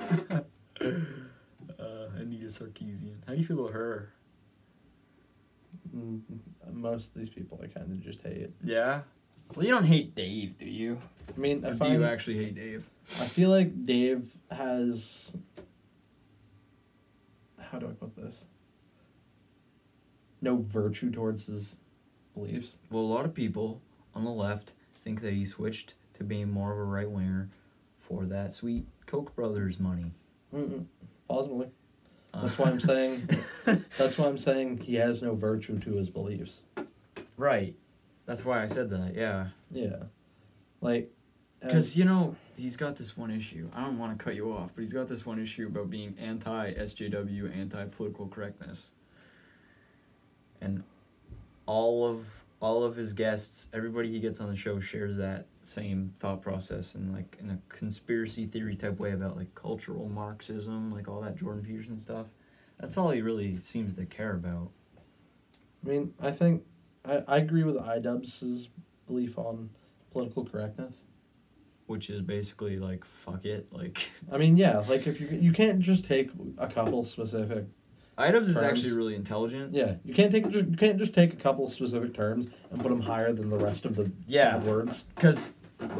uh, Anita Sarkeesian. How do you feel about her? Mm, Most of these people I kind of just hate. Yeah. Well, you don't hate Dave, do you? I mean, I Or do find you actually hate Dave? I feel like Dave has. How do I put this? No virtue towards his beliefs. Well, a lot of people on the left think that he switched to being more of a right winger for that sweet Koch brothers money. Mm-mm. Possibly. Uh, That's why I'm saying. That's why I'm saying he has no virtue to his beliefs. right. That's why I said that. Yeah. Yeah, like. Because you know he's got this one issue. I don't want to cut you off, but he's got this one issue about being anti SJW, anti political correctness, and all of all of his guests, everybody he gets on the show shares that same thought process and like in a conspiracy theory type way about like cultural Marxism, like all that Jordan Peterson stuff. That's all he really seems to care about. I mean, I think I, I agree with iDubbbz's belief on political correctness. Which is basically like fuck it, like I mean, yeah, like if you you can't just take a couple specific. Idubbbz is actually really intelligent. Yeah, you can't take you can't just take a couple specific terms and put them higher than the rest of the Yeah. bad words. Because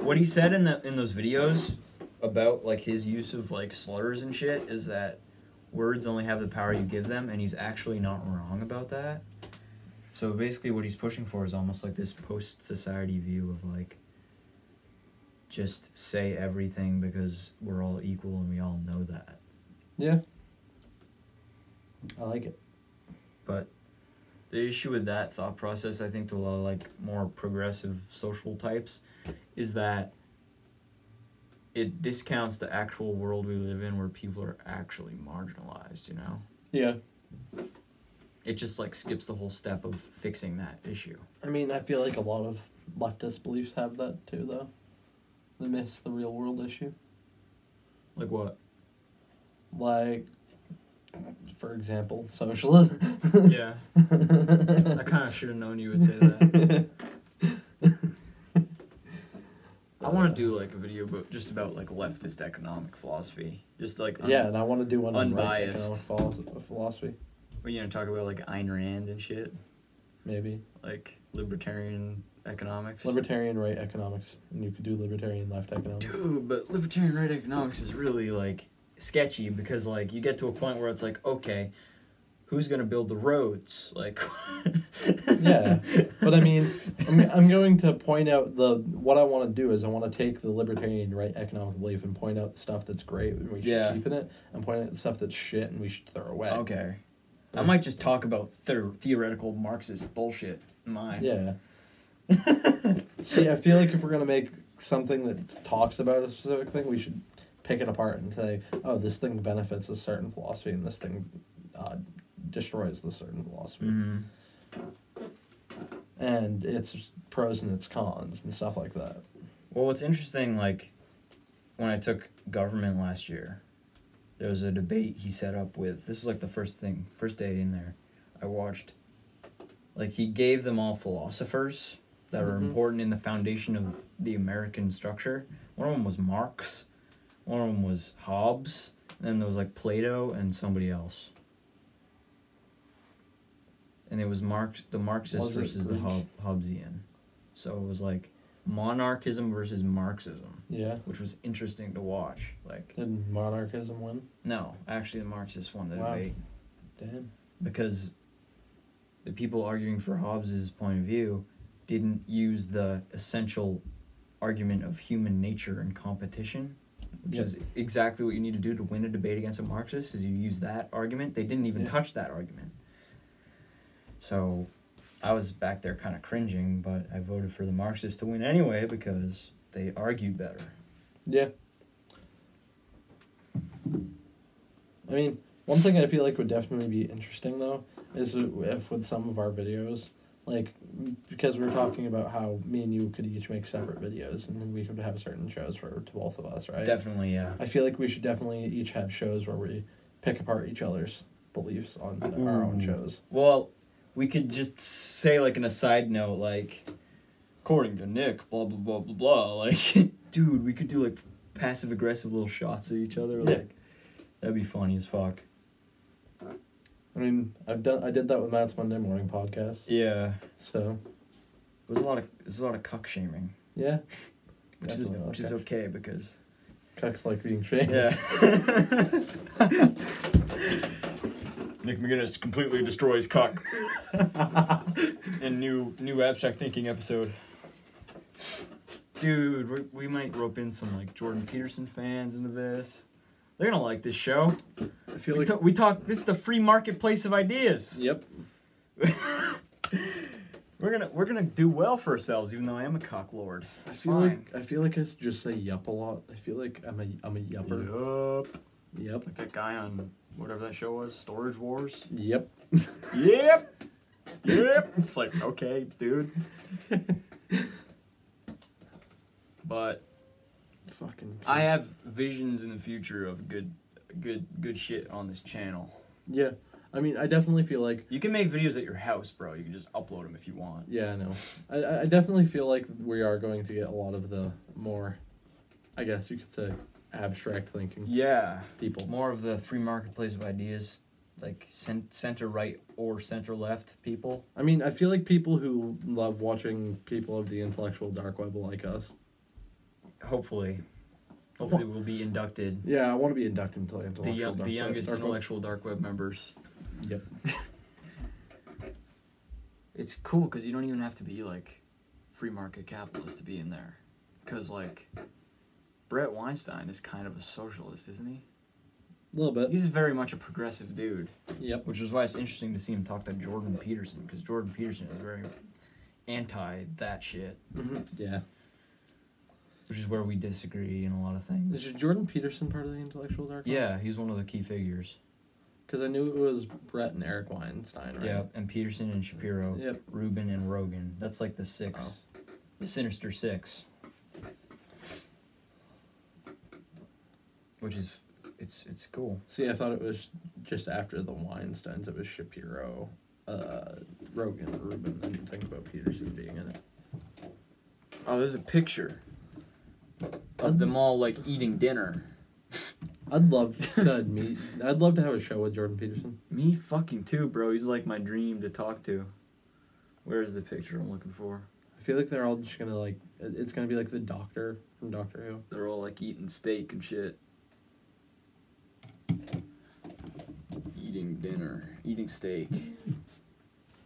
what he said in the in those videos about like his use of like slurs and shit is that words only have the power you give them, and he's actually not wrong about that. So basically, what he's pushing for is almost like this post society view of like just say everything because we're all equal and we all know that. Yeah, I like it. But the issue with that thought process, I think, to a lot of like more progressive social types, is that it discounts the actual world we live in where people are actually marginalized, you know? Yeah, It just like skips the whole step of fixing that issue. I mean, I feel like a lot of leftist beliefs have that too, though. They miss the real world issue. Like what? Like, for example, socialism. Yeah. I kind of should have known you would say that. I want to do like a video, but just about like leftist economic philosophy, just like un- yeah, and I want to do one on right Unbiased. philo- philosophy, When you know talk about like Ayn Rand and shit, maybe like libertarian economics. libertarian right economics, and you could do libertarian left economics. Dude, but libertarian right economics is really like sketchy because like you get to a point where it's like, okay, who's gonna build the roads? Like, Yeah, But I mean, I'm, I'm going to point out the what I want to do is I want to take the libertarian right economic belief and point out the stuff that's great and we should Yeah. keep in it, and point out the stuff that's shit and we should throw away. okay, I might just talk about the- theoretical Marxist bullshit. in Mine. Yeah. See, I feel like if we're gonna make something that talks about a specific thing, we should pick it apart and say, oh, this thing benefits a certain philosophy, and this thing uh, destroys the certain philosophy, hmm and its pros and its cons and stuff like that. Well, what's interesting, like, when I took government last year, there was a debate he set up with. This was like the first thing, first day in there. I watched. Like, he gave them all philosophers that were Mhm. important in the foundation of the American structure. One of them was Marx, one of them was Hobbes, and then there was like Plato and somebody else. And it was Marx, the Marxist Was versus the Hob- Hobbesian. So it was like monarchism versus Marxism, Yeah. which was interesting to watch. Like, Did monarchism win? no, actually, the Marxists won the Wow. debate Damn. because the people arguing for Hobbes's point of view didn't use the essential argument of human nature and competition, which Yep. is exactly what you need to do to win a debate against a Marxist. Is you use that argument. They didn't even Yeah. touch that argument. So, I was back there kind of cringing, but I voted for the Marxists to win anyway because they argued better. Yeah. I mean, one thing I feel like would definitely be interesting though is if with some of our videos, like because we were talking about how me and you could each make separate videos and then we could have certain shows for to both of us, right? Definitely, yeah. I feel like we should definitely each have shows where we pick apart each other's beliefs on our own mm. shows. Well, we could just say like in a side note, like according to Nick, blah blah blah blah blah. Like, dude, we could do like passive aggressive little shots at each other. Yeah. Like, that'd be funny as fuck. I mean, I've done I did that with Matt's Monday morning podcast. Yeah, So there's a lot of there's a lot of cuck shaming, yeah, which is which is okay. okay because cucks like being shamed. yeah. Nick McInnis completely destroys cuck. in new new abstract thinking episode. Dude, we, we might rope in some like Jordan Peterson fans into this. They're gonna like this show. I feel We, like we talk. This is the free marketplace of ideas. Yep. We're gonna we're gonna do well for ourselves, even though I am a cock lord. I feel fine. like I feel like I just say yup a lot. I feel like I'm a I'm a yupper. Yup. Yep. Like that guy on whatever that show was, Storage Wars. Yep. Yep. Yep. It's like okay, dude. but Fucking. I have visions in the future of good, good, good shit on this channel. Yeah. I mean, I definitely feel like. You can make videos at your house, bro. You can just upload them if you want. Yeah, I know. I- I I definitely feel like we are going to get a lot of the more, I guess you could say, abstract thinking Yeah, people. more of the free marketplace of ideas, like cent- center right or center left people. I mean, I feel like people who love watching people of the intellectual dark web like us. Hopefully, hopefully we'll be inducted. Yeah, I want to be inducted into the The young, dark the web- youngest dark web. intellectual dark web members. Yep. It's cool because you don't even have to be like free market capitalist to be in there. Because like Bret Weinstein is kind of a socialist, isn't he? A little bit. He's very much a progressive dude, Yep. which is why it's interesting to see him talk to Jordan Peterson because Jordan Peterson is very anti that shit, Mhm. Yeah. Which is where we disagree in a lot of things. Is Jordan Peterson part of the intellectual dark web? Yeah, he's one of the key figures. Because I knew it was Bret and Eric Weinstein, right? Yeah, and Peterson and Shapiro, Yep. Rubin and Rogan. That's like the six, the sinister six. Which is it's it's cool. See, I thought it was just after the Weinsteins. It was Shapiro, uh, Rogan, Rubin. I didn't think about Peterson being in it. Oh, there's a picture of them all like eating dinner. I'd love to meet. I'd love to have a show with Jordan Peterson. Me fucking too, bro. He's like my dream to talk to. Where's the picture I'm looking for? I feel like they're all just gonna like. It's gonna be like the Doctor from Doctor Who. They're all like eating steak and shit. Eating dinner, eating steak.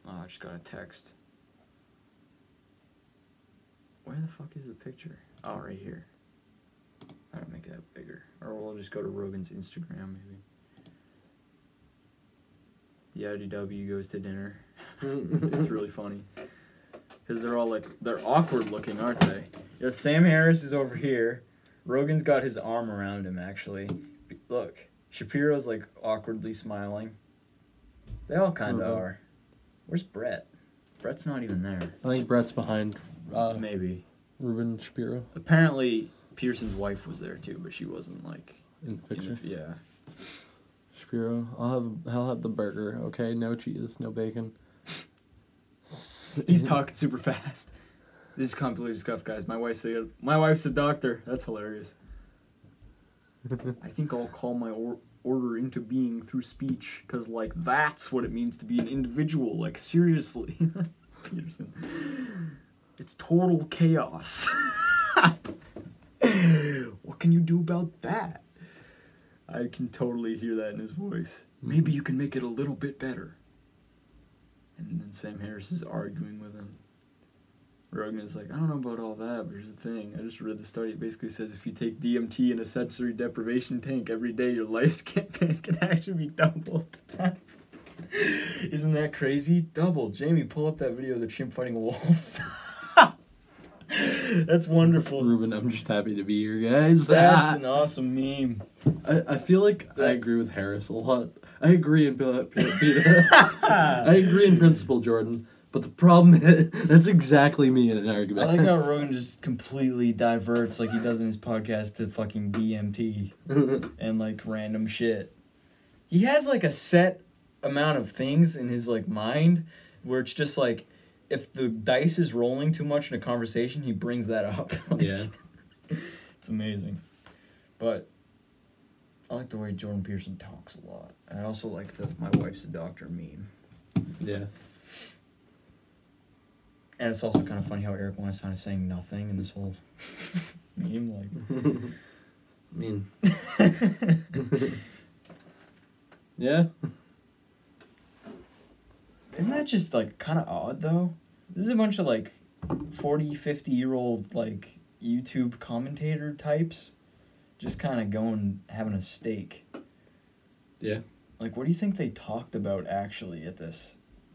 Oh, I just got a text. Where the fuck is the picture? Oh, right here. I gotta make that bigger. Or we'll just go to Rogan's Instagram, maybe. The IDW goes to dinner. it's really funny. Because they're all like, they're awkward looking, aren't they? Yeah, Sam Harris is over here. Rogan's got his arm around him, actually. Look, Shapiro's like awkwardly smiling. They all kind of Mhm. are. Where's Bret? Bret's not even there. I think Bret's behind uh, Maybe. Rubin Shapiro Apparently, Peterson's wife was there too, but she wasn't like. in the in picture. the- yeah. Shapiro, I'll have I'll have the burger. Okay, no cheese, no bacon. He's talking super fast. This is completely scuffed, guys. My wife's a my wife's a doctor. That's hilarious. I think I'll call my or- order into being through speech, cause like that's what it means to be an individual. Like seriously, Peterson. It's total chaos. what can you do about that? I can totally hear that in his voice. Maybe you can make it a little bit better. And then Sam Harris is arguing with him. Rogan is like, I don't know about all that, but here's the thing. I just read the study. It basically says if you take DMT in a sensory deprivation tank every day, your lifespan can actually be doubled. Isn't that crazy? Double. Jamie, pull up that video of the chimp fighting a wolf. That's wonderful. Rubin, I'm just happy to be here, guys. That's an awesome meme. I, I feel like I agree with Harris a lot. I agree in Peter. I agree in principle, Jordan. But the problem is that's exactly me in an argument. I like how Rogan just completely diverts like he does in his podcast to fucking DMT. and like random shit. He has like a set amount of things in his like mind where it's just like if the dice is rolling too much in a conversation, he brings that up. Like, yeah. It's amazing. But I like the way Jordan Peterson talks a lot. I also like the my wife's a doctor meme. Yeah. And it's also kind of funny how Eric Weinstein is saying nothing in this whole meme. Like I mean, yeah. That just like kind of odd though? This is a bunch of like 40, 50 year old like YouTube commentator types just kind of going having a steak. Yeah. Like what do you think they talked about actually at this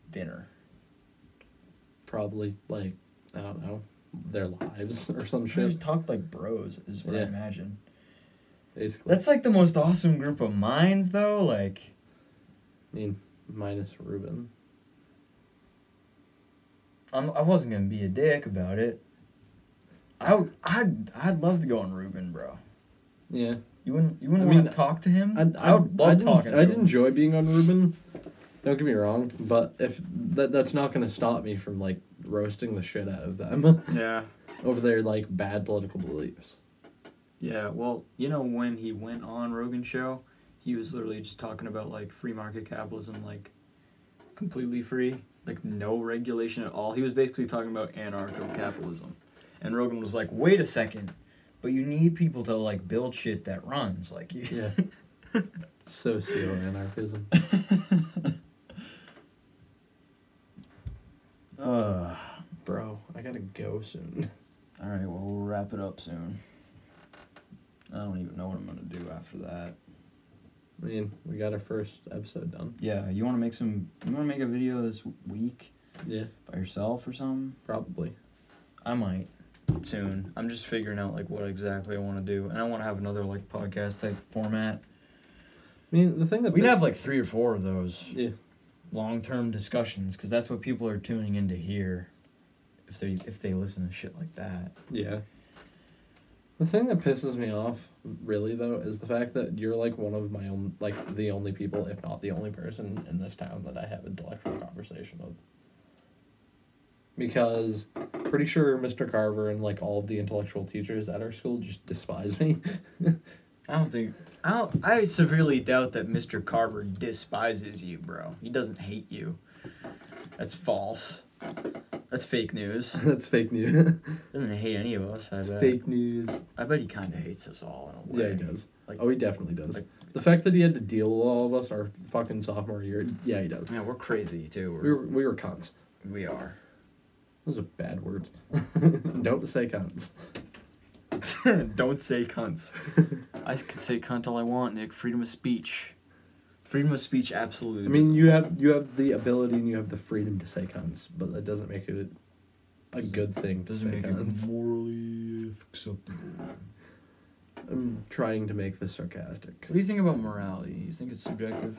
dinner? Probably like I don't know their lives or some They shit. just talked like bros is what I imagine. Basically, That's like the most awesome group of minds though, like I mean, minus Rubin. I'm, I wasn't gonna be a dick about it. I would, I'd I'd love to go on Rubin, bro. Yeah. You wouldn't you wouldn't I want mean, to talk to him? I, I would love didn't- talking. To I'd him. enjoy being on Rubin. Don't get me wrong, but if that that's not going to stop me from like roasting the shit out of them Yeah. over their like bad political beliefs. Yeah, well, you know when he went on Rogan show, he was literally just talking about like free market capitalism, like completely free, like no regulation at all. He was basically talking about anarcho capitalism. And Rogan was like, "Wait a second. But you need people to like build shit that runs, like you." Yeah. Socio anarchism. uh, Bro, I gotta go soon. all right, well, we'll wrap it up soon. I don't even know what I'm going to do after that. I mean, we got our first episode done. Yeah, you want to make some you want to make a video this week Yeah, by yourself or something? probably. I might soon. I'm just figuring out like what exactly I want to do, and I want to have another like podcast type format. I mean, the thing that We'd have like three or four of those yeah, long term discussions because that's what people are tuning in to hear. If they if they listen to shit like that, yeah. The thing that pisses me off, really though, is the fact that you're like one of my own, like the only people, if not the only person in this town that I have intellectual conversation with. Because pretty sure Mr. Carver and like all of the intellectual teachers at our school just despise me. I don't think I don't, I severely doubt that Mr. Carver despises you, bro. He doesn't hate you. That's false. That's fake news. That's fake news. Doesn't hate any of us. I It's bet. fake news. I bet he kind of hates us all in a way. Yeah, he does. Like- oh, he definitely does. like- the fact that he had to deal with all of us our fucking sophomore year, yeah, he does. Yeah, we're crazy too. We We're, were we were cunts. we are. Those are bad words. Don't say cunts. Don't say cunts. I can say cunt all I want, Nick. Freedom of speech. Freedom of speech, absolutely. I mean, you have you have the ability and you have the freedom to say cunts, but that doesn't make it a good thing to doesn't say make cunts. it morally acceptable. I'm trying to make this sarcastic. What do you think about morality? You think it's subjective?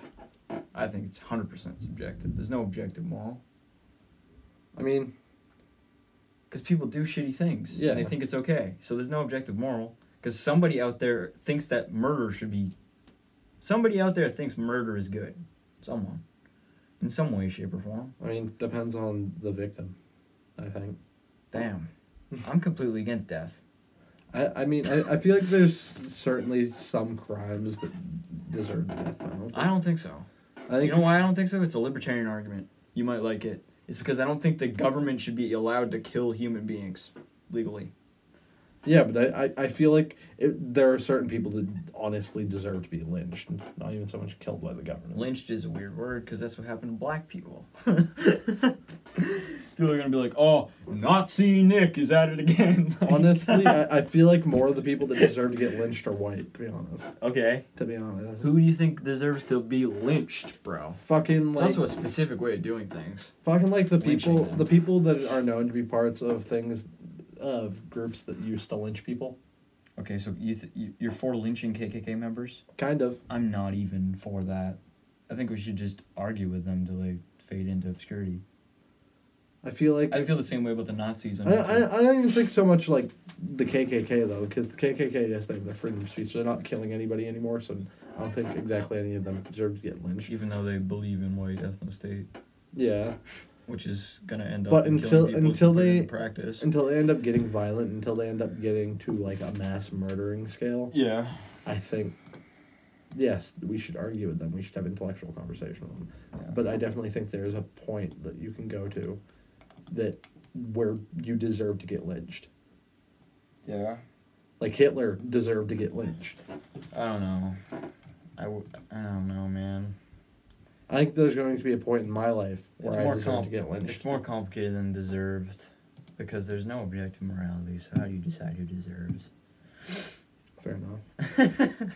I think it's hundred percent subjective. There's no objective moral I mean, because people do shitty things. Yeah. and they think it's okay. So there's no objective moral because somebody out there thinks that murder should be. Somebody out there thinks murder is good. Someone, in some way, shape, or form. I mean, depends on the victim. I think. Damn, I'm completely against death. I, I mean, I, I feel like there's certainly some crimes that deserve the death penalty. I don't think so. I think you know why I don't think so? It's a libertarian argument. You might like it. It's because I don't think the government should be allowed to kill human beings legally. Yeah, but I, I, I feel like it, there are certain people that honestly deserve to be lynched, not even so much killed by the government. Lynched is a weird word because that's what happened to black people. people are gonna be like, "Oh, Nazi Nick is at it again." Like- Honestly, I, I feel like more of the people that deserve to get lynched are white. To be honest, okay. to be honest, Who do you think deserves to be lynched, bro? fucking It's like also a specific way of doing things. fucking like the people the people that are known to be parts of things of groups that used to lynch people. Okay, so you th- you- you're for lynching KKK members? Kind of. I'm not even for that. I think we should just argue with them till they fade into obscurity. I feel like I feel the same way about the Nazis. I, I, I don't even think so much like the KKK though, because the KKK yes they have their freedom of speech. They're not killing anybody anymore, so I don't think exactly any of them deserve to get lynched. even though they believe in white ethno state, Yeah, which is gonna end up. But until- until if you put it they- practice. until they end up getting violent, until they end up getting to like a mass murdering scale. Yeah. I think, yes, we should argue with them. We should have intellectual conversation with them. Yeah. But I definitely think there's a point that you can go to, that where you deserve to get lynched. Yeah. Like Hitler deserved to get lynched. I don't know. I, w- I don't know, man. I think there's going to be a point in my life where It's I more deserve to get lynched. It's more complicated than deserved, because there's no objective morality. So how do you decide who deserves? Fair enough.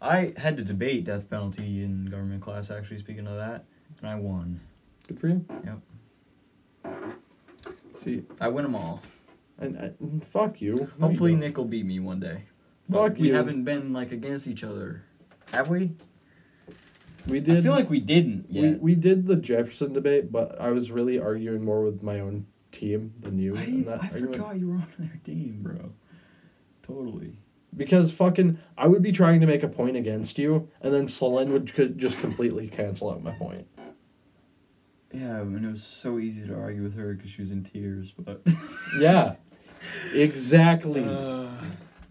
I had to debate death penalty in government class. Actually, speaking of that, and I won. Good for you. Yep. See, I win them all. and, uh, and fuck you. No, you Hopefully. Nick will beat me one day. But Fuck we haven't been like against each other, have we? We did. I feel like we didn't we, yet. we did the Jefferson debate, but I was really arguing more with my own team than you I, I forgot you were on their team, bro. Totally. Because fucking, I would be trying to make a point against you, and then Solène would could just completely cancel out my point. Yeah, and it was so easy to argue with her because she was in tears, but. Yeah, exactly. Uh,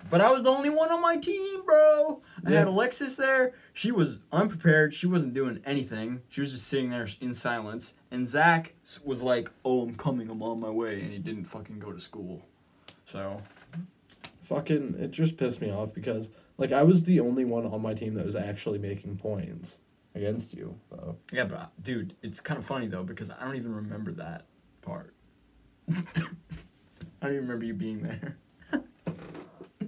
but I was the only one on my team, bro. I had Alexis there. She was unprepared. She wasn't doing anything. She was just sitting there in silence. And Zach was like, "Oh, I'm coming. I'm on my way," and he didn't fucking go to school. So fucking, it just pissed me off because like I was the only one on my team that was actually making points against you. So yeah, but uh, dude, it's kind of funny though because I don't even remember that part. I don't even remember you being there.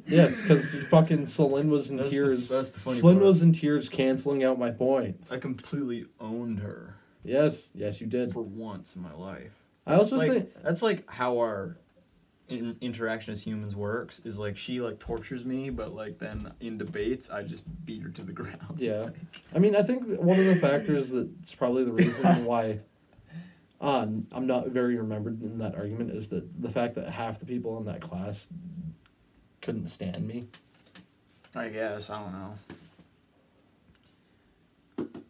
Yeah, because fucking Solène was in That's the, tears. that's the funny Slyn part. was in tears, canceling out my points. I completely owned her yes, yes, you did. for once in my life. I That's also like, think that's like how our in, interaction as humans works. Is like she like tortures me, but like then in debates I just beat her to the ground. Yeah. I mean, I think one of the factors that's probably the reason why uh, I'm not very remembered in that argument is that the fact that half the people in that class couldn't stand me. I guess I don't know.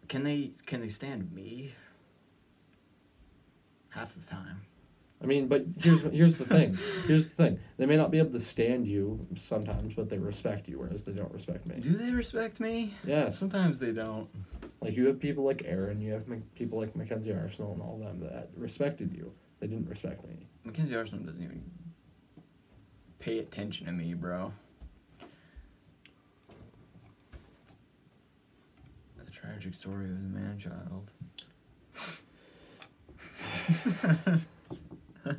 Can they can they stand me? Half the time. I mean, but here's here's the thing. Here's the thing. They may not be able to stand you sometimes, but they respect you, whereas they don't respect me. Do they respect me? Yes. Sometimes they don't. Like you have people like Aaron, you have people like Mackenzie Arsenal and all them that respected you. They didn't respect me. Mackenzie Arsenal doesn't even pay attention to me, bro. The tragic story of the man child. uh,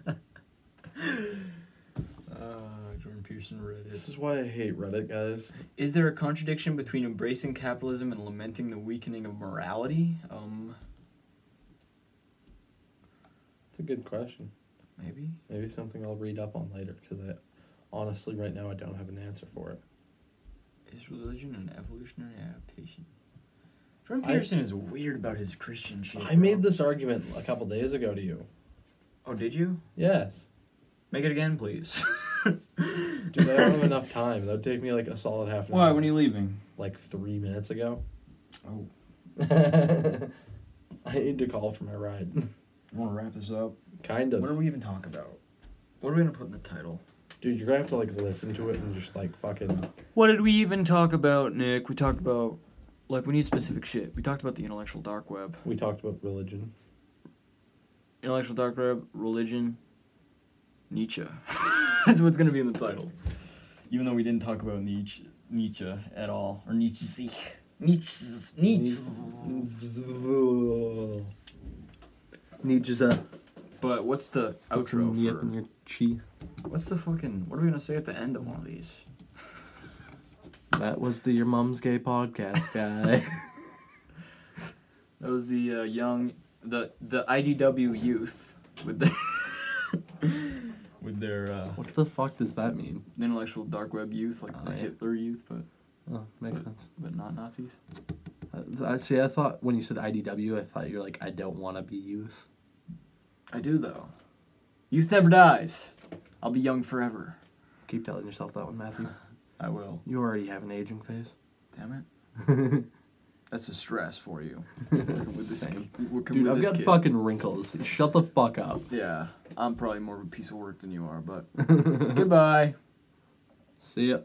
Jordan Peterson Reddit. This is why I hate Reddit, guys. Is there a contradiction between embracing capitalism and lamenting the weakening of morality? Um, It's a good question. maybe. Maybe something I'll read up on later because I honestly right now I don't have an answer for it. Is religion an evolutionary adaptation? Jordan I- is weird about his Christian shit. I bro. made this argument a couple days ago to you. Oh, did you? Yes. Make it again, please. Dude, I don't have enough time. That would take me like a solid half an Why? hour. When are you leaving? Like three minutes ago. Oh, I need to call for my ride. I want to wrap this up. kind of. What are we even talking about? What are we gonna put in the title? Dude, you're gonna have to like listen to it and just like fucking. What did we even talk about, Nick? We talked about like we need specific shit. We talked about the intellectual dark web. We talked about religion. Intellectual dark web, religion, Nietzsche. That's what's gonna be in the title. Even though we didn't talk about Nietzsche, Nietzsche at all, or Nietzsche, Nietzsche, Nietzsche. Nietzsche's But what's the outro for? your chi. What's the fucking? What are we gonna say at the end of one of these? That was the Your Mom's Gay podcast guy. That was the uh, young, the the IDW youth with their with their uh, what the fuck does that mean? the intellectual dark web youth, like the. Hitler youth, but Oh, makes sense. but not Nazis. Uh, I see. I thought when you said IDW, I thought you were like, I don't want to be youth. I do though. Youth never dies. I'll be young forever. Keep telling yourself that one, Matthew. I will. You already have an aging face. Damn it. That's a stress for you. With this, Same. working Dude, with I've this got kid. fucking wrinkles. Shut the fuck up. Yeah, I'm probably more of a piece of work than you are, but goodbye. See ya.